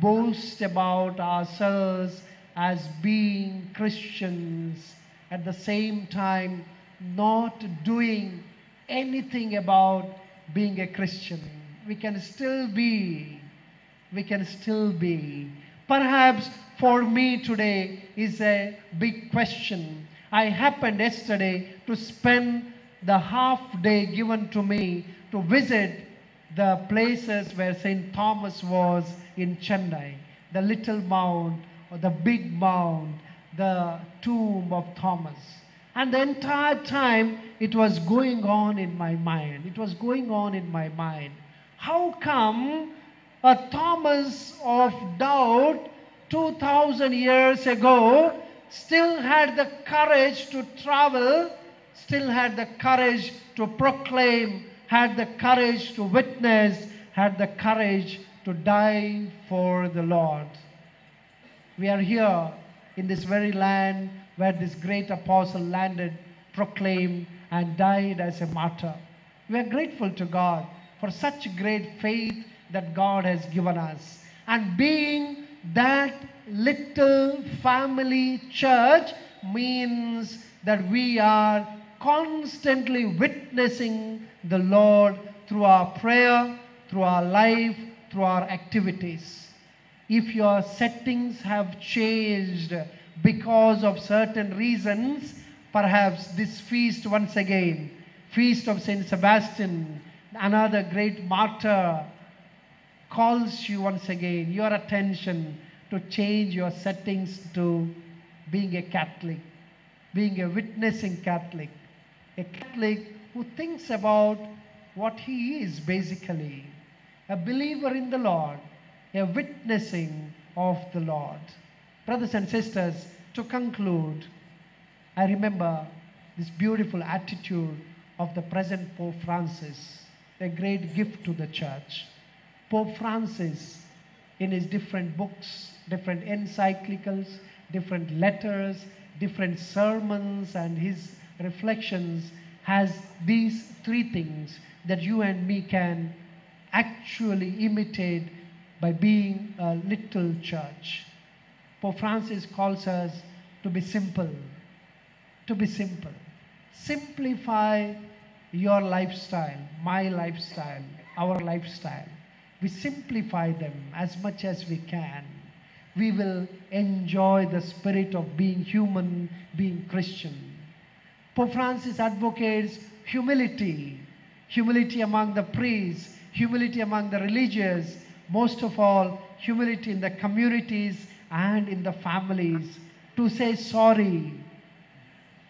boast about ourselves as being Christians, at the same time, not doing anything about being a Christian. We can still be, we can still be. Perhaps for me today is a big question. I happened yesterday to spend the half day given to me to visit the places where St. Thomas was in Chennai, the little mound or the big mound, the tomb of Thomas. And the entire time it was going on in my mind. It was going on in my mind. How come a Thomas of doubt 2000 years ago still had the courage to travel, still had the courage to proclaim, had the courage to witness, had the courage to die for the Lord? We are here in this very land where this great apostle landed, proclaimed, and died as a martyr. We are grateful to God for such great faith that God has given us. And being that little family church means that we are constantly witnessing the Lord through our prayer, through our life, through our activities if your settings have changed because of certain reasons, perhaps this feast once again, feast of Saint Sebastian, another great martyr, calls you once again, your attention to change your settings to being a Catholic, being a witnessing Catholic, a Catholic who thinks about what he is basically, a believer in the Lord, a witnessing of the Lord. Brothers and sisters, to conclude, I remember this beautiful attitude of the present Pope Francis, a great gift to the church. Pope Francis, in his different books, different encyclicals, different letters, different sermons, and his reflections, has these three things that you and me can actually imitate by being a little church. Pope Francis calls us to be simple, to be simple. Simplify your lifestyle, my lifestyle, our lifestyle. We simplify them as much as we can. We will enjoy the spirit of being human, being Christian. Pope Francis advocates humility, humility among the priests, humility among the religious, most of all, humility in the communities and in the families to say sorry,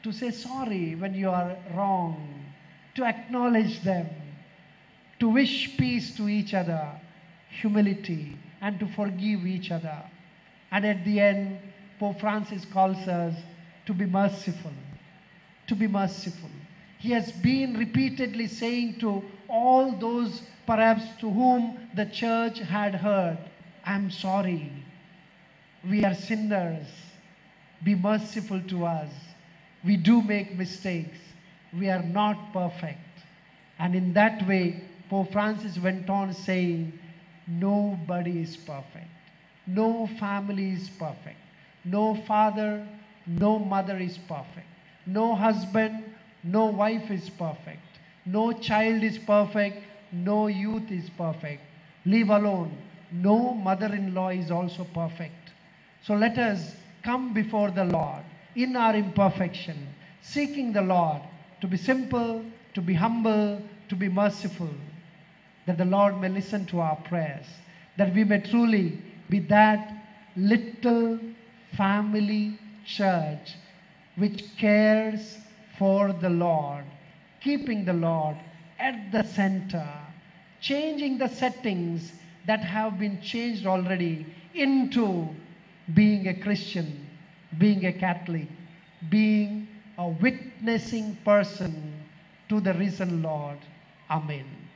to say sorry when you are wrong, to acknowledge them, to wish peace to each other, humility, and to forgive each other. And at the end, Pope Francis calls us to be merciful, to be merciful. He has been repeatedly saying to all those perhaps to whom the church had heard, I'm sorry. We are sinners. Be merciful to us. We do make mistakes. We are not perfect. And in that way, Pope Francis went on saying, Nobody is perfect. No family is perfect. No father, no mother is perfect. No husband, no wife is perfect. No child is perfect. No youth is perfect. Leave alone. No mother in law is also perfect. So let us come before the Lord in our imperfection, seeking the Lord to be simple, to be humble, to be merciful, that the Lord may listen to our prayers, that we may truly be that little family church which cares for the Lord, keeping the Lord at the center, changing the settings that have been changed already into being a Christian, being a Catholic, being a witnessing person to the risen Lord. Amen.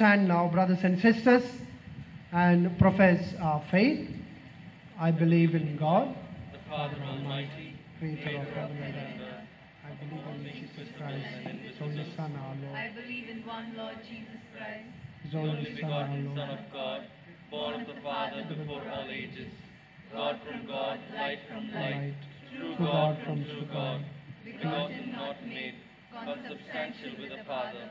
Stand now, brothers and sisters, and profess our faith. I believe in God, the Father Almighty, creator of heaven and earth. I believe in Jesus Christ, His only Son, our I believe in one Lord Jesus Christ, His only only Son, begotten our Son of God, born of the Father before all ages, God from God, light from light, light, true true God God from from true true God, God, begotten, not made, consubstantial with the Father.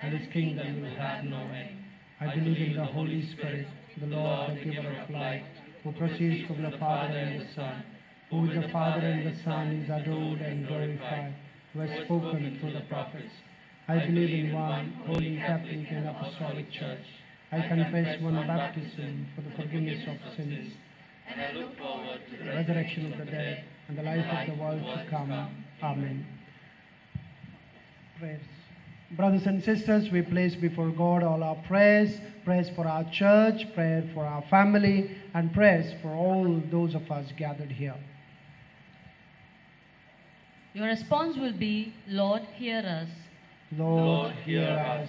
and his kingdom will have no end. I believe in the Holy Spirit, the Lord, the giver of life, who proceeds from the Father and the Son, who with the Father and the Son is adored and glorified, who has spoken through the prophets. I believe in one holy Catholic and Apostolic Church. I confess one baptism for the forgiveness of sins, and I look forward to the resurrection of the dead, and the life of the world to come. Amen. Prayers. Brothers and sisters, we place before God all our prayers, prayers for our church, prayer for our family, and prayers for all those of us gathered here. Your response will be, Lord, hear us. Lord, hear us.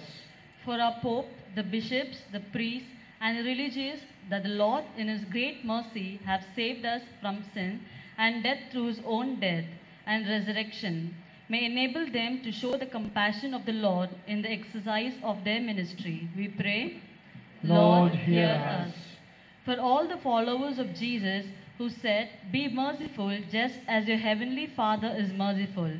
For our Pope, the bishops, the priests, and the religious, that the Lord, in His great mercy, have saved us from sin and death through His own death and resurrection, may enable them to show the compassion of the Lord in the exercise of their ministry. We pray, Lord, hear us. For all the followers of Jesus who said, Be merciful just as your heavenly Father is merciful,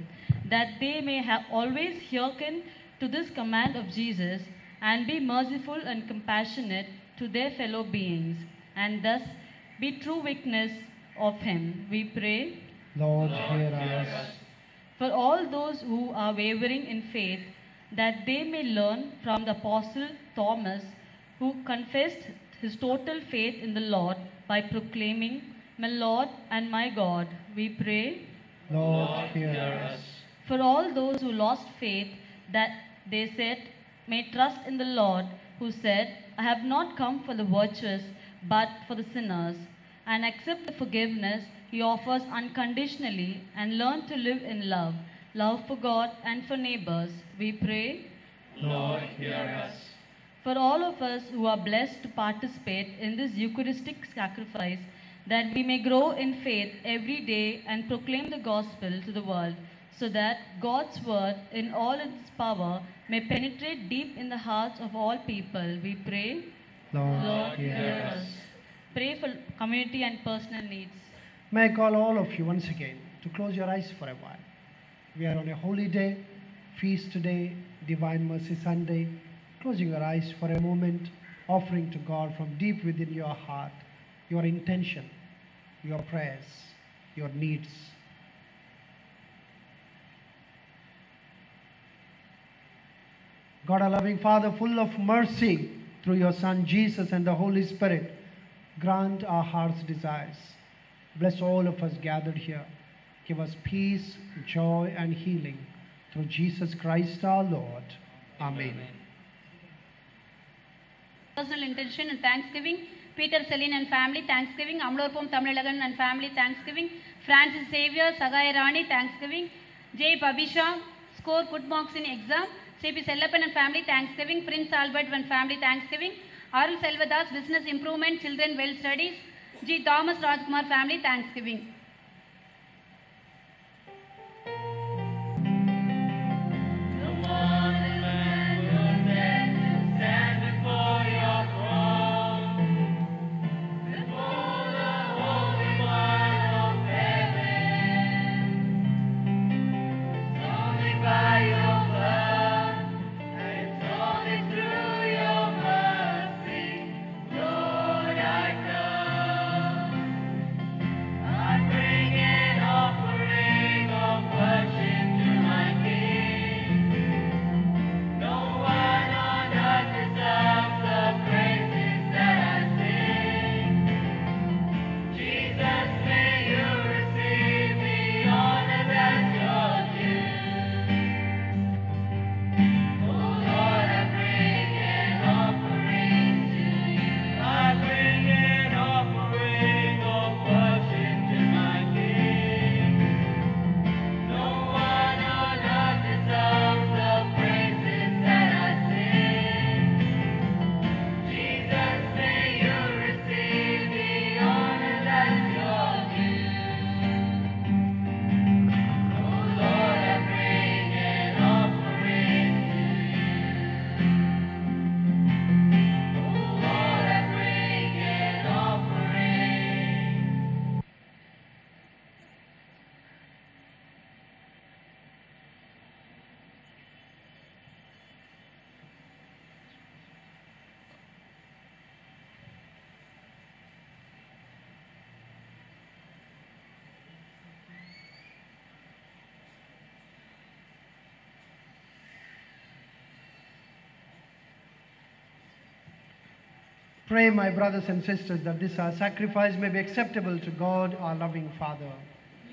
that they may have always hearken to this command of Jesus and be merciful and compassionate to their fellow beings, and thus be true witness of Him. We pray. Lord, hear us. For all those who are wavering in faith, that they may learn from the Apostle Thomas, who confessed his total faith in the Lord by proclaiming, My Lord and my God, we pray. Lord, hear us. For all those who lost faith, that they said, may trust in the Lord, who said, I have not come for the virtuous, but for the sinners, and accept the forgiveness he offers unconditionally, and learn to live in love, love for God and for neighbors. We pray. Lord, hear us. For all of us who are blessed to participate in this Eucharistic sacrifice, that we may grow in faith every day and proclaim the gospel to the world, so that God's word, in all its power, may penetrate deep in the hearts of all people. We pray. Lord, Lord, hear hear us. us. Pray for community and personal needs. May I call all of you once again to close your eyes for a while. We are on a holy day, feast day, Divine Mercy Sunday. Closing your eyes for a moment, offering to God from deep within your heart your intention, your prayers, your needs. God, our loving Father, full of mercy through your Son Jesus and the Holy Spirit, grant our heart's desires. Bless all of us gathered here. Give us peace, joy, and healing through Jesus Christ our Lord. Amen. Personal intention and thanksgiving. Peter Celine and family, thanksgiving. Amlorpum Tamilagan and family, thanksgiving. Francis Xavier, Sagai Rani, thanksgiving. J. Babisha, score good marks in exam. C.P. Sellapan and family, thanksgiving. Prince Albert and family, thanksgiving. Arul Selvadas, business improvement, children well studies. G. Thomas Rajkumar family, thanksgiving. Pray, my brothers and sisters, that this our sacrifice may be acceptable to God, our loving Father.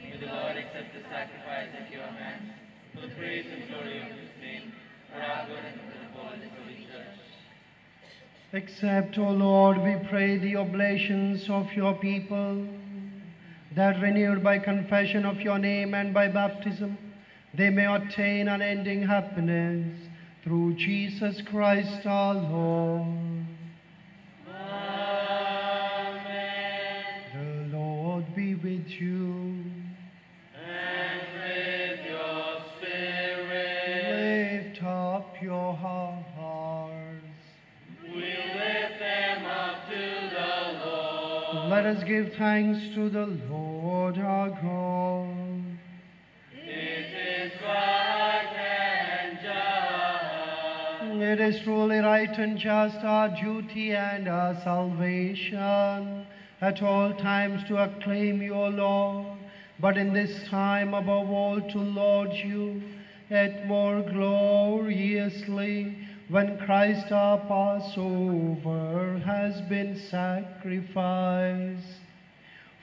May the Lord accept the sacrifice at your hands for the praise and glory of his name, for our good and for the whole holy church. Accept, O Lord, we pray, the oblations of your people, that renewed by confession of your name and by baptism, they may attain unending happiness through Jesus Christ our Lord. With you. And with your spirit, Lift up your hearts. we lift them up to the Lord. Let us give thanks to the Lord our God. It is right and just. It is truly right and just our duty and our salvation at all times to acclaim you, O Lord, but in this time above all to laud you yet more gloriously when Christ our Passover has been sacrificed.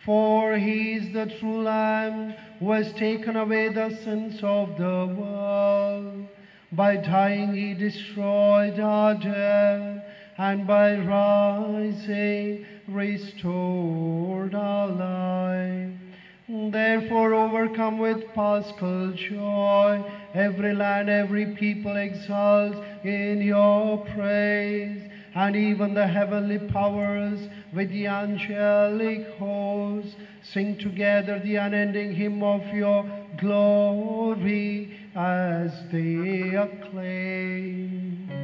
For he is the true Lamb who has taken away the sins of the world. By dying he destroyed our death, and by rising restored life. Therefore, overcome with paschal joy, every land, every people exults in your praise, and even the heavenly powers with the angelic hosts sing together the unending hymn of your glory as they acclaim.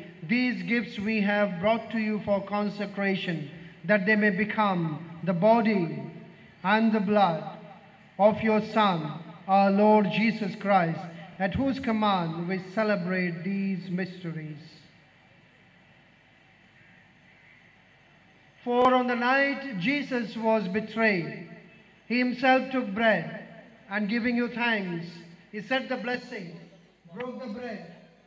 these gifts we have brought to you for consecration, that they may become the body and the blood of your Son, our Lord Jesus Christ, at whose command we celebrate these mysteries. For on the night Jesus was betrayed, he himself took bread, and giving you thanks, he said the blessing, broke the bread,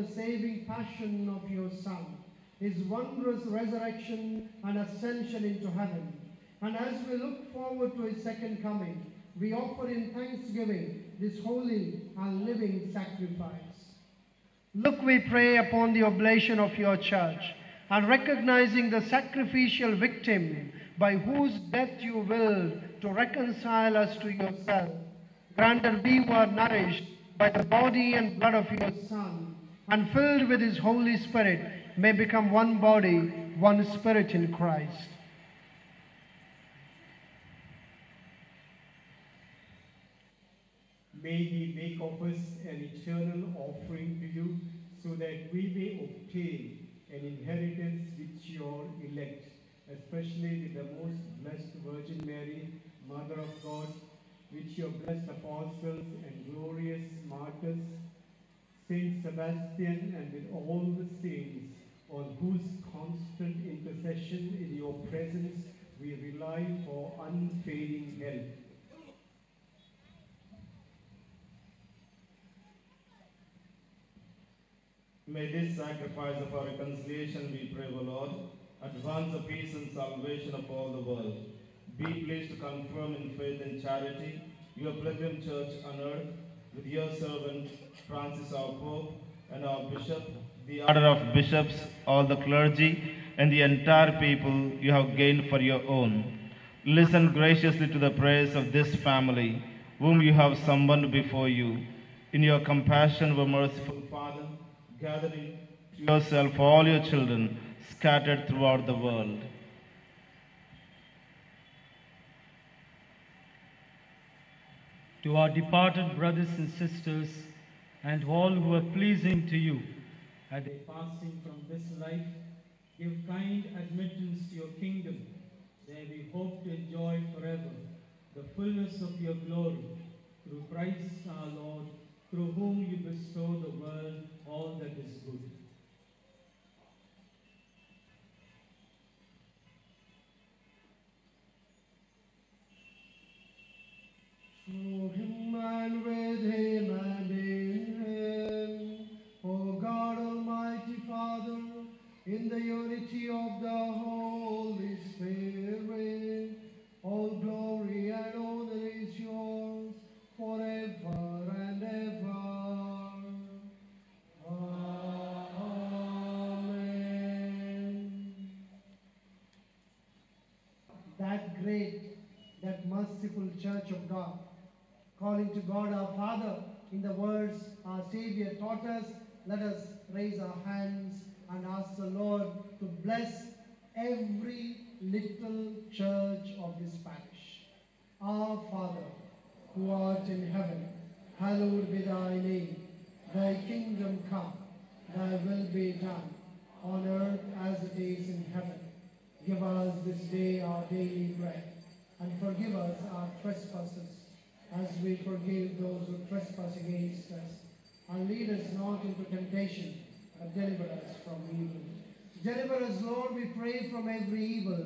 The saving passion of your Son, his wondrous resurrection and ascension into heaven, and as we look forward to his second coming, we offer in thanksgiving this holy and living sacrifice. Look, we pray, upon the oblation of your church, and recognizing the sacrificial victim by whose death you willed to reconcile us to yourself. Grant that we were nourished by the body and blood of your Son, and filled with his Holy Spirit, may become one body, one spirit in Christ. May he make of us an eternal offering to you, so that we may obtain an inheritance with your elect, especially with the most blessed Virgin Mary, Mother of God, with your blessed apostles and glorious martyrs, Saint Sebastian, and with all the saints, on whose constant intercession in your presence we rely for unfailing help. May this sacrifice of our reconciliation, we pray, O Lord, advance the peace and salvation of all the world. Be pleased to confirm in faith and charity your pilgrim church on earth with your servant Francis our Pope and our Bishop, the order of bishops, all the clergy, and the entire people you have gained for your own. Listen graciously to the prayers of this family, whom you have summoned before you. In your compassion, O merciful Father, gather to yourself all your children scattered throughout the world. to our departed brothers and sisters, and all who are pleasing to you. At the passing from this life, give kind admittance to your kingdom, there we hope to enjoy forever the fullness of your glory, through Christ our Lord, through whom you bestow the world all that is good. Through him and with him the unity of the Holy Spirit, all glory and honor is yours forever and ever. Amen. That great, that merciful church of God, calling to God our Father in the words our Savior taught us, let us raise our hands and ask the Lord to bless every little church of this parish. Our Father, who art in heaven, hallowed be thy name. Thy kingdom come, thy will be done, on earth as it is in heaven. Give us this day our daily bread, and forgive us our trespasses, as we forgive those who trespass against us. And lead us not into temptation, deliver us from evil. Deliver us, Lord, we pray, from every evil.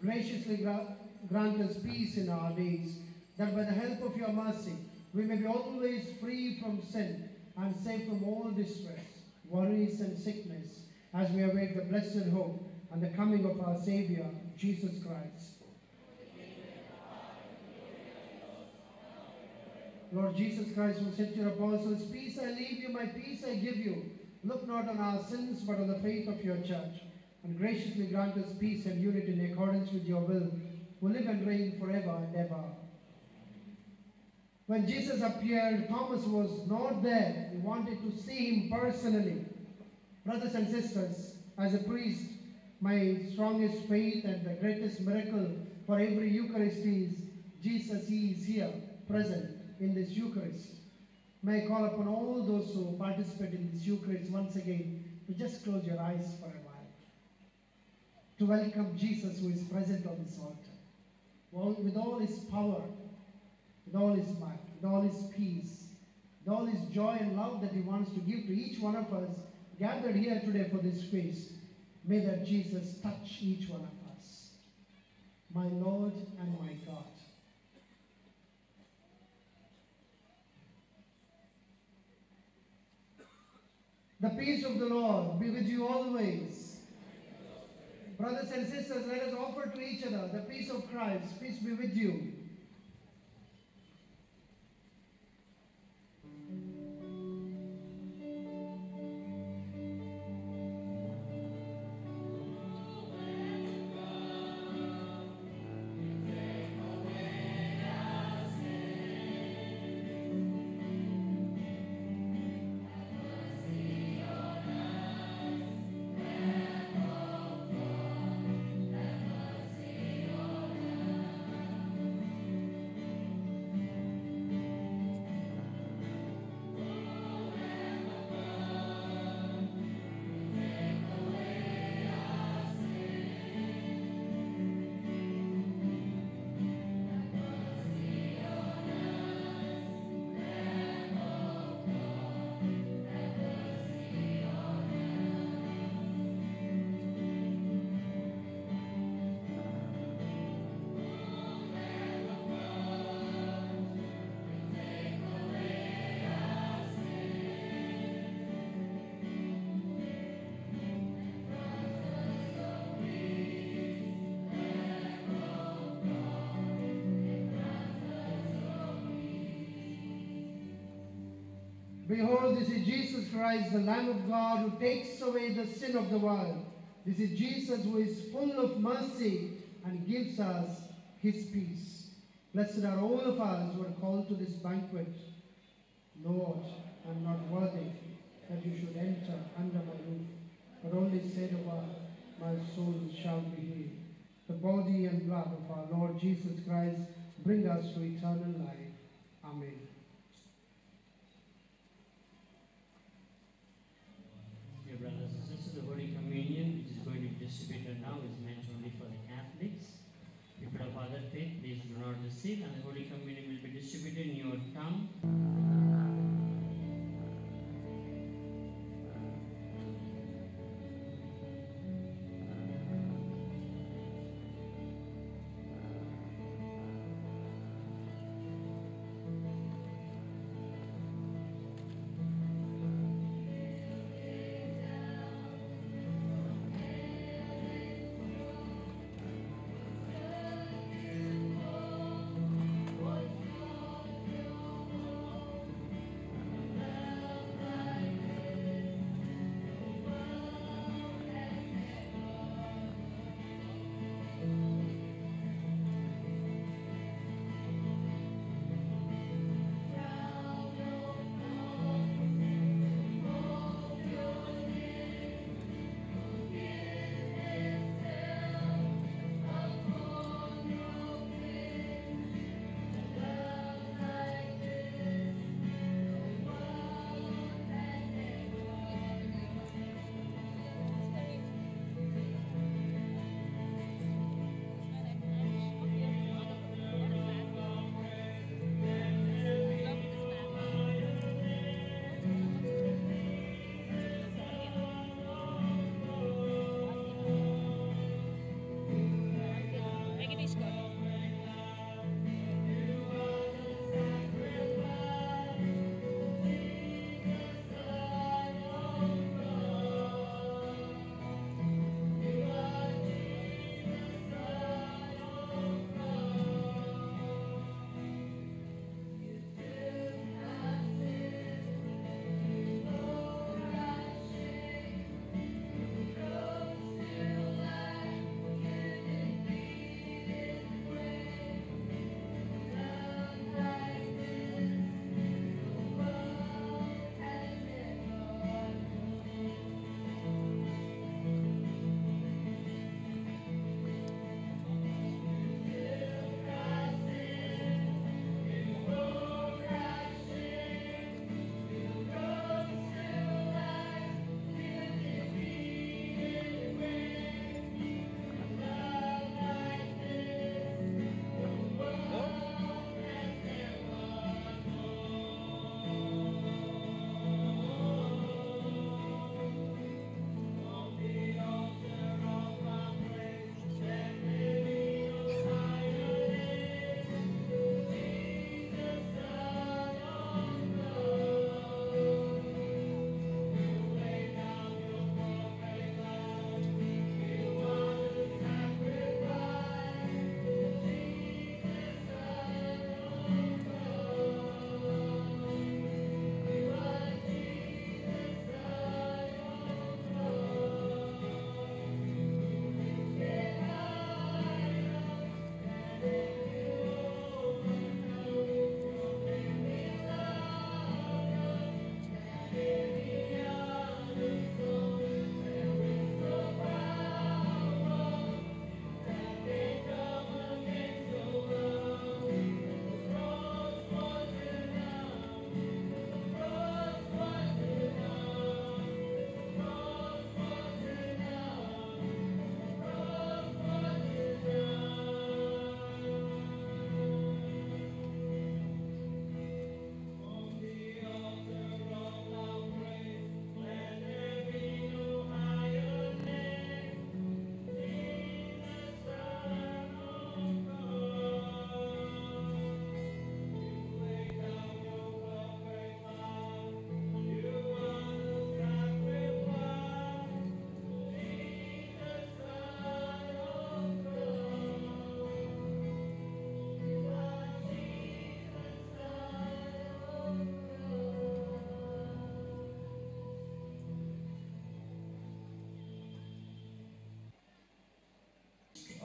Graciously gra- grant us peace in our days, that by the help of your mercy, we may be always free from sin and safe from all distress, worries, and sickness, as we await the blessed hope and the coming of our Savior, Jesus Christ. Lord Jesus Christ, who said to your apostles, Peace I leave you, my peace I give you. Look not on our sins, but on the faith of your church, and graciously grant us peace and unity in accordance with your will, who live and reign forever and ever. When Jesus appeared, Thomas was not there. He wanted to see him personally. Brothers and sisters, as a priest, my strongest faith and the greatest miracle for every Eucharist is Jesus, He is here, present in this Eucharist. May I call upon all those who participate in this Eucharist once again to just close your eyes for a while. To welcome Jesus who is present on this altar. All- With all his power, with all his might, with all his peace, with all his joy and love that he wants to give to each one of us gathered here today for this feast. May that Jesus touch each one of us. My Lord and my God. The peace of the Lord be with you always. Brothers and sisters, let us offer to each other the peace of Christ. Peace be with you. Behold, this is Jesus Christ, the Lamb of God, who takes away the sin of the world. This is Jesus who is full of mercy and gives us his peace. Blessed are all of us who are called to this banquet. Lord, I'm not worthy that you should enter under my roof, but only say the word, my soul shall be healed. The body and blood of our Lord Jesus Christ bring us to eternal life. Amen. Dear brothers and sisters, the Holy Communion, which is going to be distributed now, is meant only for the Catholics. People of other faith, please do not and the Holy Communion will be distributed in your tongue.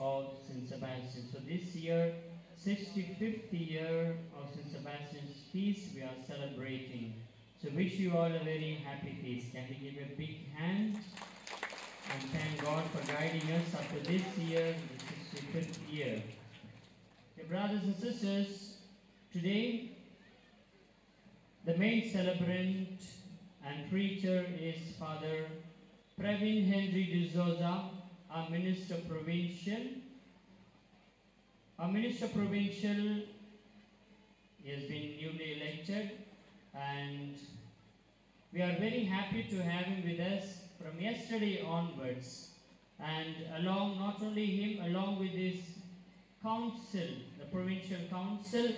Of St. Sebastian. So this year, 65th year of St. Sebastian's feast we are celebrating. So wish you all a very happy feast. Can we give a big hand? And thank God for guiding us after this year, the 65th year. Dear brothers and sisters, today the main celebrant and preacher is Father Praveen Henry de D'Souza, our Minister Provincial. Our Minister Provincial has been newly elected and we are very happy to have him with us from yesterday onwards. And along, not only him, along with his council, the provincial council,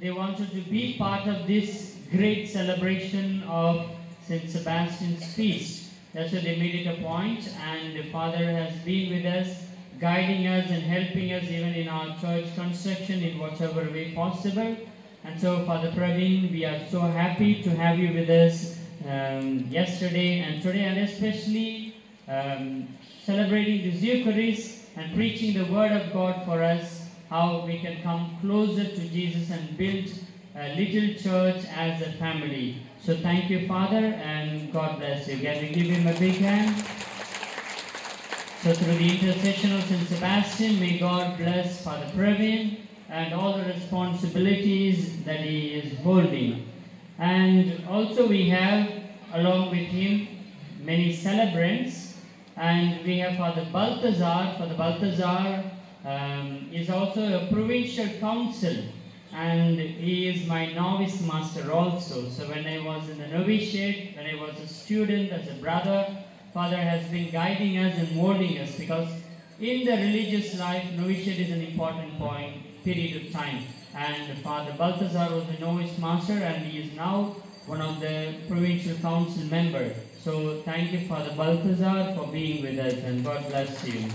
they wanted to be part of this great celebration of St. Sebastian's feast. That's why they made it a point, and the Father has been with us, guiding us and helping us even in our church construction in whatever way possible. And so, Father Praveen, we are so happy to have you with us um, yesterday and today, and especially um, celebrating this Eucharist and preaching the Word of God for us, how we can come closer to Jesus and build a little church as a family. So thank you, Father, and God bless you. Can we give him a big hand? So through the intercession of St. Sebastian, may God bless Father Praveen and all the responsibilities that he is holding. And also we have, along with him, many celebrants. And we have Father Balthazar. Father Balthazar um, is also a provincial council and he is my novice master also. So when I was in the novitiate, when I was a student, as a brother, Father has been guiding us and molding us because in the religious life, novitiate is an important point, period of time. And Father Balthazar was the novice master and he is now one of the provincial council members. So thank you Father Balthazar for being with us and God bless you.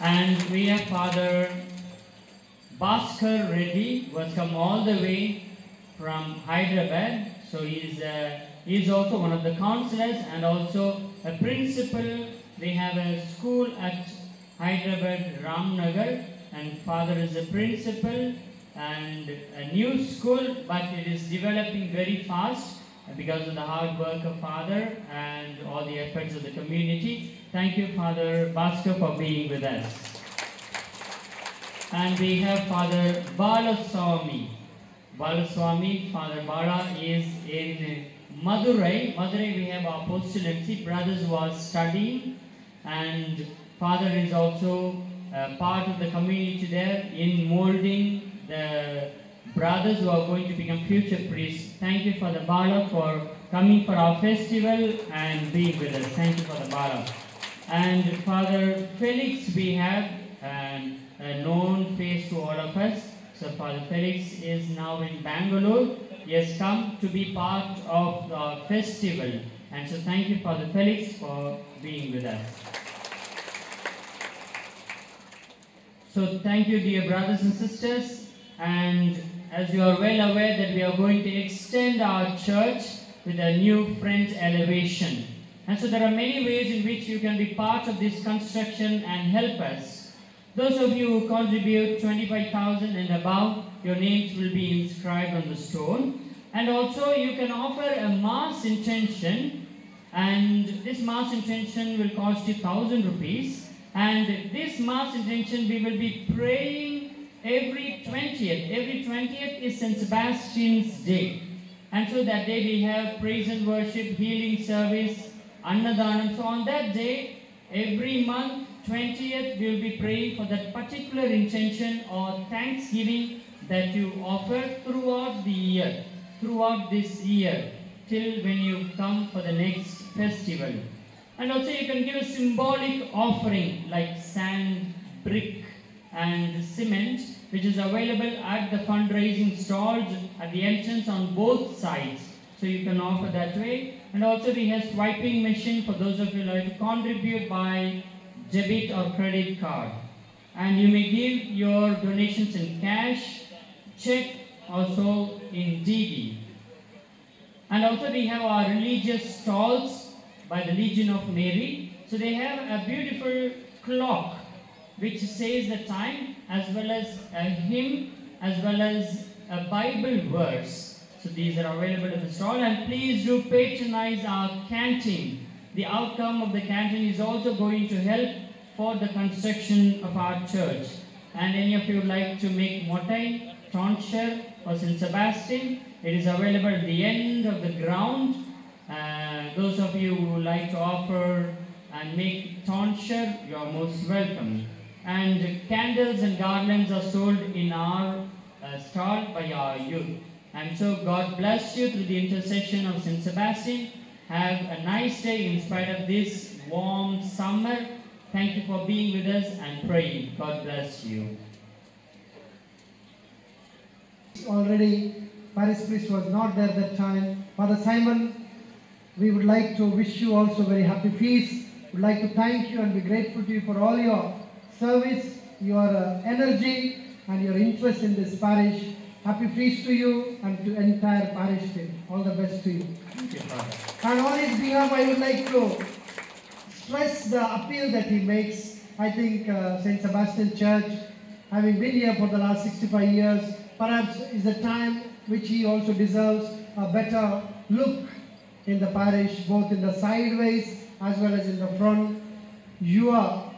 And we have Father Bhaskar Reddy who has come all the way from Hyderabad. So he is, uh, he is also one of the counselors and also a principal. They have a school at Hyderabad Ramnagar and father is a principal and a new school but it is developing very fast because of the hard work of father and all the efforts of the community. Thank you Father Bhaskar for being with us. And we have Father Balaswamy. Balaswamy, Father Bala is in Madurai. Madurai we have our postulancy, brothers who are studying and Father is also uh, part of the community there in molding the brothers who are going to become future priests. Thank you Father Bala for coming for our festival and being with us. Thank you Father Bala. And Father Felix we have um, a known face to all of us. So Father Felix is now in Bangalore. He has come to be part of the festival. And so thank you Father Felix for being with us. So thank you dear brothers and sisters. And as you are well aware that we are going to extend our church with a new front elevation. And so there are many ways in which you can be part of this construction and help us. Those of you who contribute 25,000 and above, your names will be inscribed on the stone. And also you can offer a mass intention and this mass intention will cost you 1000 rupees. And this mass intention we will be praying every 20th. Every 20th is St. Sebastian's Day. And so that day we have praise and worship, healing service, Annadanam. So on that day, every month, 20th, we will be praying for that particular intention or thanksgiving that you offer throughout the year, throughout this year, till when you come for the next festival. And also you can give a symbolic offering like sand, brick and cement which is available at the fundraising stalls at the entrance on both sides. So you can offer that way. And also we have swiping machine for those of you who like to contribute by debit or credit card. And you may give your donations in cash, check, also in DD. And also we have our religious stalls by the Legion of Mary. So they have a beautiful clock which says the time, as well as a hymn, as well as a Bible verse. So these are available at the stall, and please do patronize our canteen. The outcome of the canteen is also going to help for the construction of our church. And any of you would like to make motai, tonsure, or St. Sebastian, it is available at the end of the ground. Uh, those of you who would like to offer and make tonsure, you are most welcome. And candles and garlands are sold in our uh, stall by our youth. And so God bless you through the intercession of St. Sebastian. Have a nice day in spite of this warm summer. Thank you for being with us and praying. God bless you. Already, Paris priest was not there that time. Father Simon, we would like to wish you also very happy feast. Would like to thank you and be grateful to you for all your service, your uh, energy, and your interest in this parish. Happy feast to you and to entire parish team. All the best to you. Thank you, Father. And on his behalf, I would like to stress the appeal that he makes. I think uh, St. Sebastian Church, having been here for the last 65 years, perhaps is a time which he also deserves a better look in the parish, both in the sideways as well as in the front. Your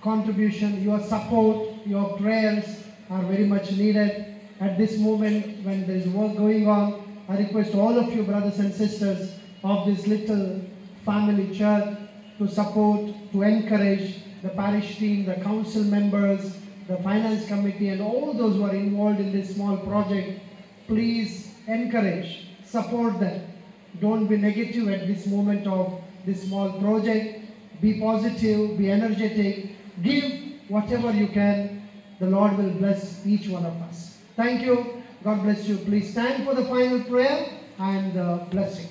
contribution, your support, your prayers are very much needed at this moment when there is work going on. I request all of you, brothers and sisters of this little family church, to support, to encourage the parish team, the council members, the finance committee, and all those who are involved in this small project. Please encourage, support them. Don't be negative at this moment of this small project. Be positive, be energetic, give whatever you can. The Lord will bless each one of us. Thank you. God bless you. Please stand for the final prayer and uh, blessing.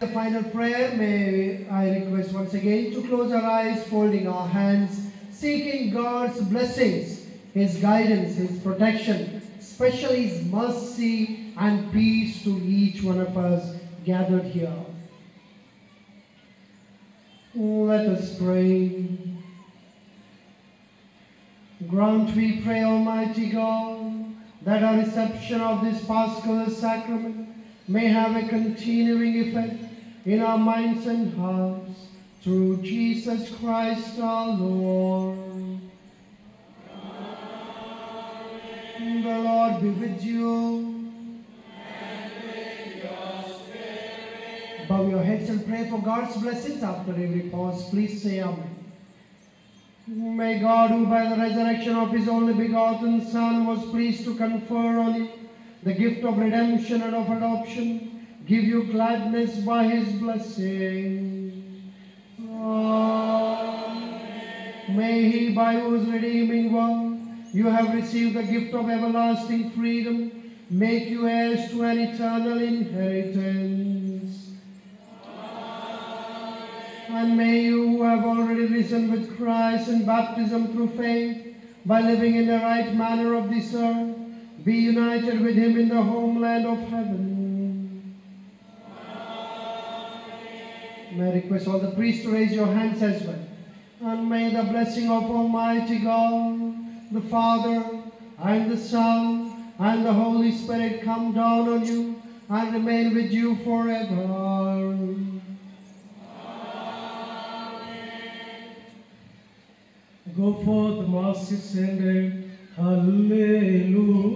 The final prayer, may I request once again to close our eyes, folding our hands, seeking God's blessings, His guidance, His protection, especially His mercy and peace to each one of us gathered here. Let us pray. Grant, we pray, Almighty God, that our reception of this Paschal sacrament may have a continuing effect in our minds and hearts through Jesus Christ our Lord. The Lord be with you. Bow your heads and pray for God's blessings after every pause. Please say Amen. May God, who by the resurrection of His only begotten Son was pleased to confer on you the gift of redemption and of adoption, give you gladness by His blessing. Amen. May He, by whose redeeming work you have received the gift of everlasting freedom, make you heirs to an eternal inheritance. And may you who have already risen with Christ in baptism through faith, by living in the right manner of this earth, be united with him in the homeland of heaven. May I request all the priests to raise your hands as well. And may the blessing of Almighty God, the Father, and the Son, and the Holy Spirit come down on you and remain with you forever. Go forth, the Mass is ended. Hallelujah,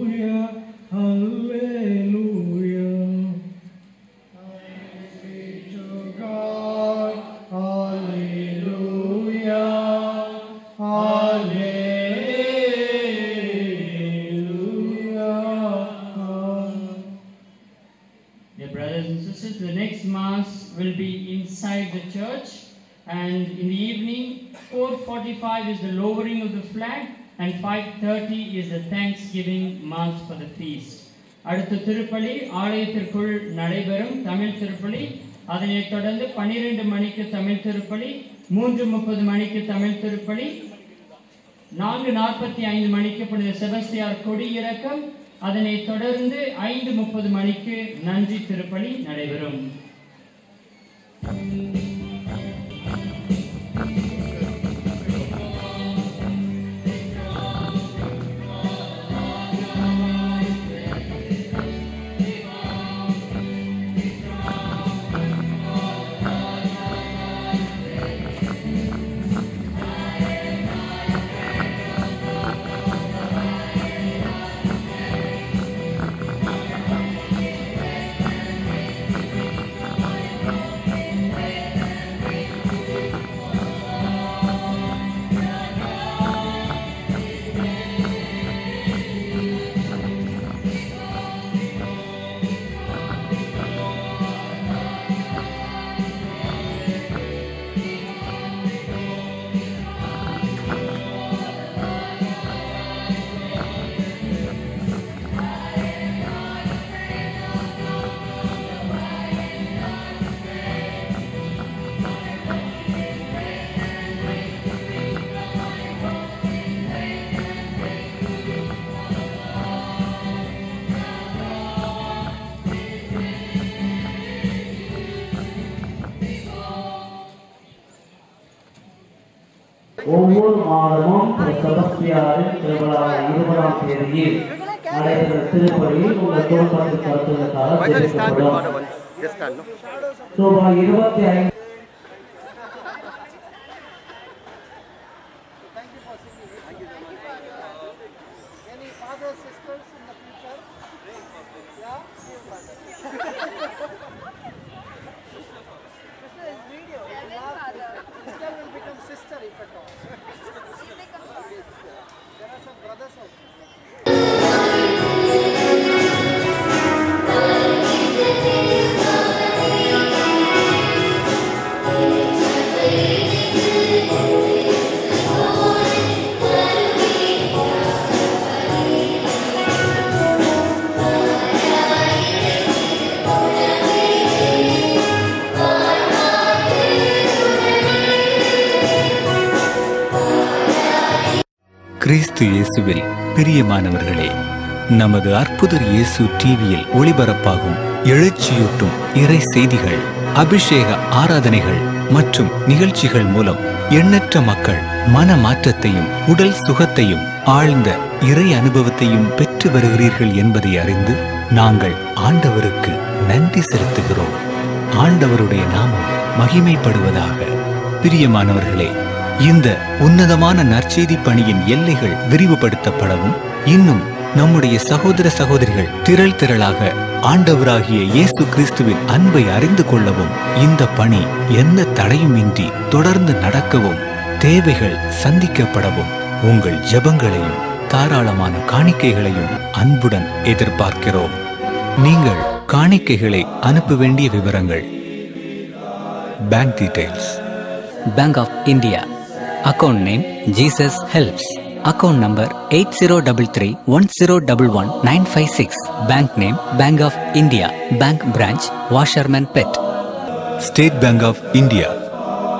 hallelujah. to God. Hallelujah. Hallelujah. Dear brothers and sisters, the next Mass will be inside the church and in the evening 4.45 is the lowering of the flag and 5.30 is the Thanksgiving Mass for the feast. அடுத்த திருப்பலி ஆலயத்திற்குள் நடைபெறும் தமிழ் திருப்பலி. அதனைத் தொடர்ந்து பன்னிரண்டு மணிக்கு தமிழ் திருப்பலி மூன்று முப்பது மணிக்கு தமிழ் திருப்பலி நான்கு நாற்பத்தி ஐந்து மணிக்கு புனித செபஸ்தியார் கொடியிறக்கம். அதனைத் தொடர்ந்து ஐந்து முப்பது மணிக்கு நன்றி திருப்பலி நடைபெறும். ஒவ்வொரு மாதமும் செபஸ்தியாரின் திருவிழா இருபதாம் தேதியில் நடைபெறும் திருப்பலியில் உங்கள் குடும்பத்தில் கருத்துவதற்காக தெரிவிக்கப்படும். ரூபாய் இருபத்தி ஐந்து கிறிஸ்து இயேசுவில் பிரியமானவர்களே நமது அற்புதர் இயேசு டிவியில் ஒளிபரப்பாகும் எழுச்சியூட்டும் இறை செய்திகள் அபிஷேக ஆராதனைகள் மற்றும் நிகழ்ச்சிகள் மூலம் எண்ணற்ற மக்கள் மன மாற்றத்தையும் உடல் சுகத்தையும் ஆழ்ந்த இறை அனுபவத்தையும் பெற்று வருகிறீர்கள் என்பதை அறிந்து நாங்கள் ஆண்டவருக்கு நன்றி செலுத்துகிறோம். ஆண்டவருடைய நாமம் மகிமைப்படுவதாக. பிரியமானவர்களே இந்த உன்னதமான நற்செய்தி பணியின் எல்லைகள் விரிவுபடுத்தப்படவும் இன்னும் நம்முடைய சகோதர சகோதரிகள் திரள் திரளாக ஆண்டவராகிய இயேசு கிறிஸ்துவின் அன்பை அறிந்து கொள்ளவும் இந்த பணி எந்த தடையுமின்றி தொடர்ந்து நடக்கவும் தேவைகள் சந்திக்கப்படவும் உங்கள் ஜெபங்களையும் தாராளமான காணிக்கைகளையும் அன்புடன் எதிர்பார்க்கிறோம். நீங்கள் காணிக்கைகளை அனுப்ப வேண்டிய விவரங்கள். Bank details account name Jesus helps account number eight zero double three one zero double one nine five six bank name bank of India bank branch Washermanpet state bank of India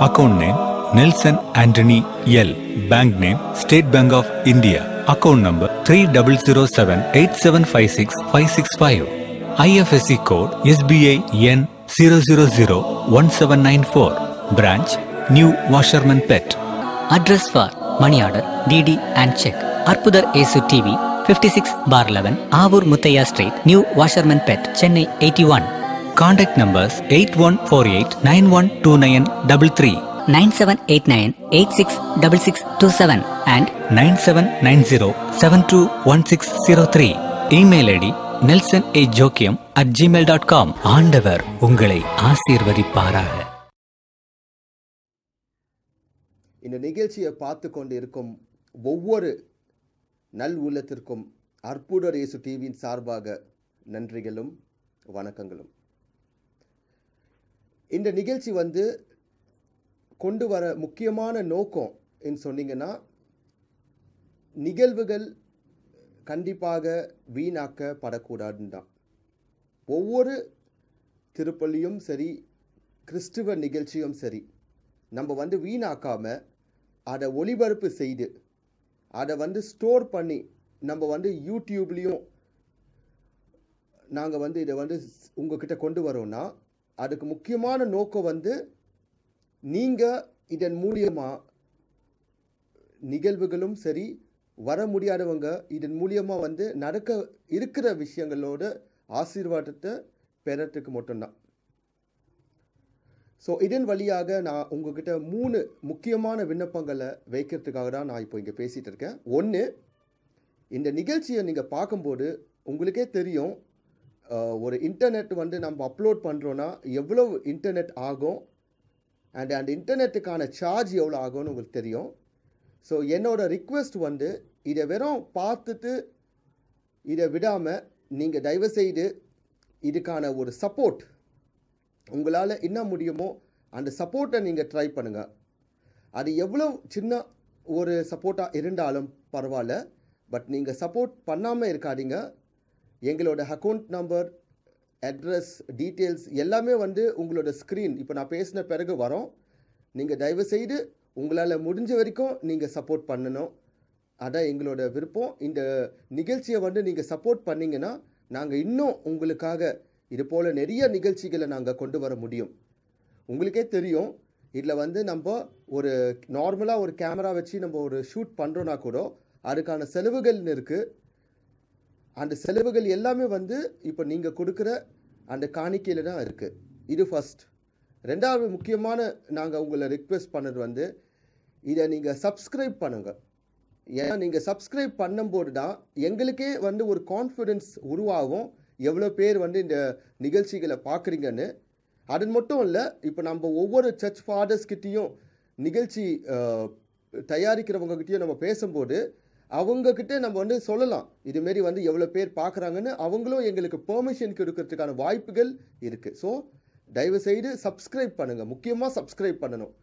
account name Nelson Antony L bank name state bank of India account number three double zero seven eight seven five six five six five I F S C code S B I N zero zero zero one seven nine four branch new Washermanpet address for money order DD and cheque Arputhar Yesu TV fifty six bar eleven Avoor Muthaiah street new Washermanpet Chennai eighty one contact numbers eight one four eight nine one two nine double three nine seven eight nine eight six double six two seven and nine seven nine zero seven two one six zero three email ID Nelson A Joachim at Gmail dot com ஆண்டவர் உங்களை ஆசீர்வதிப்பாராக. இந்த நிகழ்ச்சியை பார்த்து கொண்டு இருக்கும் ஒவ்வொரு நல் உள்ளத்திற்கும் அற்புதர் இயேசு டிவியின் சார்பாக நன்றிகளும் வணக்கங்களும். இந்த நிகழ்ச்சி வந்து கொண்டு வர முக்கியமான நோக்கம் என்று சொன்னீங்கன்னா நிகழ்வுகள் கண்டிப்பாக வீணாக்கப்படக்கூடாதுன்னு தான். ஒவ்வொரு திருப்பள்ளியும் சரி கிறிஸ்துவ நிகழ்ச்சியும் சரி நம்ம வந்து வீணாக்காமல் அதை ஒளிபரப்பு செய்து அதை வந்து ஸ்டோர் பண்ணி நம்ம வந்து யூடியூப்லேயும் நாங்கள் வந்து இதை வந்து உங்ககிட்ட கொண்டு வரோம்னா அதுக்கு முக்கியமான நோக்கம் வந்து நீங்கள் இதன் மூலியமாக நிகழ்வுகளும் சரி வர முடியாதவங்க இதன் மூலியமாக வந்து நடக்க இருக்கிற விஷயங்களோட ஆசீர்வாதத்தை பெறத்துக்கு மட்டும்தான். ஸோ இதன் வழியாக நான் உங்ககிட்ட மூணு முக்கியமான விண்ணப்பங்களை வைக்கிறதுக்காக தான் நான் இப்போ இங்கே பேசிகிட்டு இருக்கேன். ஒன்று இந்த நிகழ்ச்சியை நீங்கள் பார்க்கும்போது உங்களுக்கே தெரியும் ஒரு இன்டர்நெட் வந்து நம்ம அப்லோட் பண்ணுறோன்னா எவ்வளோ இன்டர்நெட் ஆகும் அண்ட் அந்த இன்டர்நெட்டுக்கான சார்ஜ் எவ்வளோ ஆகும்னு உங்களுக்கு தெரியும். ஸோ என்னோடய ரிக்வெஸ்ட் வந்து இதை வெறும் பார்த்துட்டு இதை விடாமல் நீங்கள் தயவுசெய்து இதுக்கான ஒரு சப்போர்ட் உங்களால் என்ன முடியுமோ அந்த சப்போர்ட்டை நீங்கள் ட்ரை பண்ணுங்கள் அது எவ்வளோ சின்ன ஒரு சப்போர்ட்டாக இருந்தாலும் பரவாயில்ல. பட் நீங்கள் சப்போர்ட் பண்ணாமல் இருக்காதீங்க. எங்களோட அக்கௌண்ட் நம்பர் அட்ரஸ் டீட்டெயில்ஸ் எல்லாமே வந்து உங்களோட ஸ்க்ரீன் இப்போ நான் பேசின பிறகு வரோம். நீங்கள் தயவுசெய்து உங்களால் முடிஞ்ச வரைக்கும் நீங்கள் சப்போர்ட் பண்ணணும். அதான் எங்களோட விருப்பம். இந்த நிகழ்ச்சியை வந்து நீங்கள் சப்போர்ட் பண்ணிங்கன்னா நாங்கள் இன்னும் உங்களுக்காக இது போல் நிறைய நிகழ்ச்சிகளை நாங்கள் கொண்டு வர முடியும். உங்களுக்கே தெரியும் இதில் வந்து நம்ம ஒரு நார்மலாக ஒரு கேமரா வச்சு நம்ம ஒரு ஷூட் பண்ணுறோன்னா கூட அதுக்கான செலவுகள்னு இருக்குது அந்த செலவுகள் எல்லாமே வந்து இப்போ நீங்கள் கொடுக்குற அந்த காணிக்கையில் தான் இருக்குது இது ஃபஸ்ட் ரெண்டாவது முக்கியமான நாங்கள் உங்களை ரிக்வெஸ்ட் பண்ணது வந்து இதை நீங்கள் சப்ஸ்கிரைப் பண்ணுங்கள் ஏன்னா நீங்கள் சப்ஸ்கிரைப் பண்ணும்போது தான் எங்களுக்கே வந்து ஒரு கான்ஃபிடென்ஸ் உருவாகும். எவ்வளோ பேர் வந்து இந்த நிகழ்ச்சிகளை பார்க்குறீங்கன்னு. அது மட்டும் இல்லை இப்போ நம்ம ஒவ்வொரு சர்ச் ஃபாதர்ஸ்கிட்டேயும் நிகழ்ச்சி அஹ், தயாரிக்கிறவங்ககிட்டயும் நம்ம பேசும்போது அவங்கக்கிட்ட நம்ம வந்து சொல்லலாம். இதுமாரி வந்து எவ்வளோ பேர் பார்க்குறாங்கன்னு அவங்களும் எங்களுக்கு பெர்மிஷன் கொடுக்கறதுக்கான வாய்ப்புகள் இருக்குது ஸோ தயவு செய்து சப்ஸ்கிரைப் பண்ணுங்கள் முக்கியமாக சப்ஸ்கிரைப் பண்ணணும்.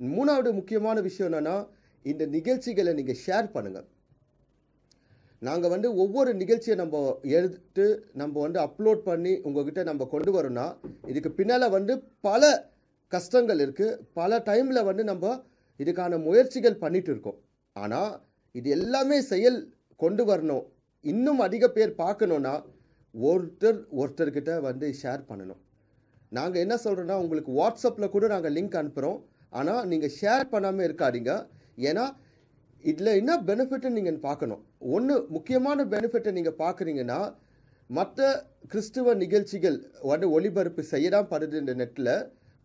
மூணாவது முக்கியமான விஷயம் என்னென்னா இந்த நிகழ்ச்சிகளை நீங்கள் ஷேர் பண்ணுங்கள் நாங்கள் வந்து ஒவ்வொரு நிகழ்ச்சியை நம்ம எடுத்து நம்ம வந்து அப்லோட் பண்ணி உங்ககிட்ட நம்ம கொண்டு வரோம்னா இதுக்கு பின்னால் வந்து பல கஷ்டங்கள் இருக்குது பல டைமில் வந்து நம்ம இதுக்கான முயற்சிகள் பண்ணிகிட்டு இருக்கோம். ஆனால் இது எல்லாமே செயல் கொண்டு வரணும். இன்னும் அதிக பேர் பார்க்கணுன்னா ஒருத்தர் ஒருத்தர்கிட்ட வந்து ஷேர் பண்ணணும். நாங்கள் என்ன சொல்கிறோன்னா உங்களுக்கு வாட்ஸ்அப்பில் கூட நாங்கள் லிங்க் அனுப்புகிறோம் ஆனால் நீங்கள் ஷேர் பண்ணாமல் இருக்காதீங்க. ஏன்னா இதில் என்ன பெனிஃபிட்டை நீங்கள் பார்க்கணும். ஒன்று முக்கியமான பெனிஃபிட்டை நீங்கள் பார்க்குறீங்கன்னா மற்ற கிறிஸ்துவ நிகழ்ச்சிகள் வந்து ஒளிபரப்பு செய்யலாம் படுது இந்த நெட்டில்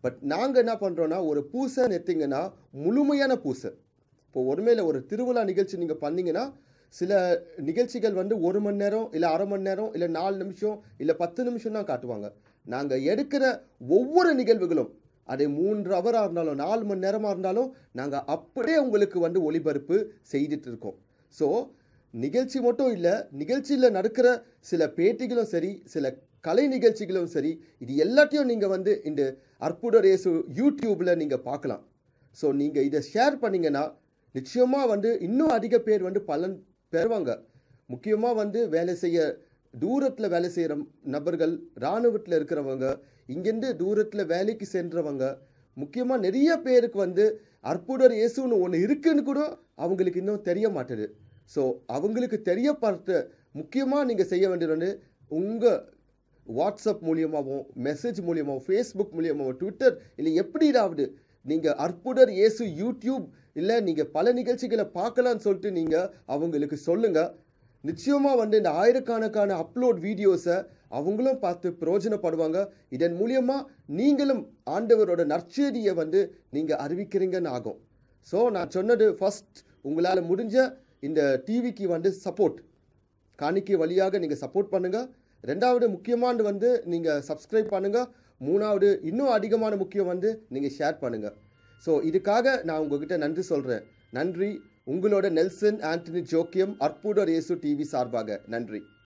பட் நாங்கள் என்ன பண்ணுறோன்னா ஒரு பூசை நெத்திங்கன்னா முழுமையான பூசை. இப்போ ஒருமையில் ஒரு திருவிழா நிகழ்ச்சி நீங்கள் பண்ணீங்கன்னா சில நிகழ்ச்சிகள் வந்து ஒரு மணி நேரம் இல்லை அரை மணி நேரம் இல்லை நாலு நிமிஷம் இல்லை பத்து நிமிஷம் தான் காட்டுவாங்க. நாங்கள் எடுக்கிற ஒவ்வொரு நிகழ்வுகளும் அது மூன்று ஹவராக இருந்தாலும் நாலு மணி நேரமாக இருந்தாலும் நாங்கள் அப்படியே உங்களுக்கு வந்து ஒளிபரப்பு செய்துட்டு இருக்கோம். ஸோ நிகழ்ச்சி மட்டும் இல்லை நிகழ்ச்சியில் நடக்கிற சில பேட்டிகளும் சரி சில கலை நிகழ்ச்சிகளும் சரி இது எல்லாத்தையும் நீங்கள் வந்து இந்த அற்புத ரேசு யூடியூப்பில் நீங்கள் பார்க்கலாம். ஸோ நீங்கள் இதை ஷேர் பண்ணிங்கன்னா நிச்சயமாக வந்து இன்னும் அதிக பேர் வந்து பலன் பெறுவாங்க. முக்கியமாக வந்து வேலை செய்ய தூரத்தில் வேலை செய்கிற நபர்கள் இராணுவத்தில் இருக்கிறவங்க இங்கேருந்து தூரத்தில் வேலைக்கு சென்றவங்க முக்கியமாக நிறைய பேருக்கு வந்து அற்புதர் இயேசுன்னு ஒன்று இருக்குன்னு கூட அவங்களுக்கு இன்னும் தெரிய மாட்டேது. ஸோ அவங்களுக்கு தெரியப்படுத்த முக்கியமாக நீங்கள் செய்ய வேண்டியது வந்து உங்கள் வாட்ஸ்அப் மூலியமாகவும் மெசேஜ் மூலியமாகவும் ஃபேஸ்புக் மூலியமாகவும் ட்விட்டர் இல்லை எப்படியாவது நீங்கள் அற்புதர் இயேசு யூடியூப் இல்லை நீங்கள் பல நிகழ்ச்சிகளை பார்க்கலான்னு சொல்லிட்டு நீங்கள் அவங்களுக்கு சொல்லுங்கள் நிச்சயமாக வந்து இந்த ஆயிரக்கணக்கான அப்லோட் வீடியோஸை அவங்களும் பார்த்து பிரயோஜனப்படுவாங்க. இதன் மூலியமாக நீங்களும் ஆண்டவரோட நற்செய்தியை வந்து நீங்கள் அறிவிக்கிறீங்கன்னு ஆகும். ஸோ நான் சொன்னது ஃபர்ஸ்ட் உங்களால் முடிஞ்ச இந்த டிவிக்கு வந்து சப்போர்ட் காணிக்கை வழியாக நீங்கள் சப்போர்ட் பண்ணுங்கள் ரெண்டாவது முக்கியமானது வந்து நீங்கள் சப்ஸ்கிரைப் பண்ணுங்கள் மூணாவது இன்னும் அதிகமான முக்கியம் வந்து நீங்கள் ஷேர் பண்ணுங்கள் ஸோ இதுக்காக நான் உங்ககிட்ட நன்றி சொல்கிறேன் நன்றி. உங்களோட நெல்சன் ஆண்டனி ஜோக்கியம் அற்புதர் இயேசு டிவி சார்பாக. நன்றி.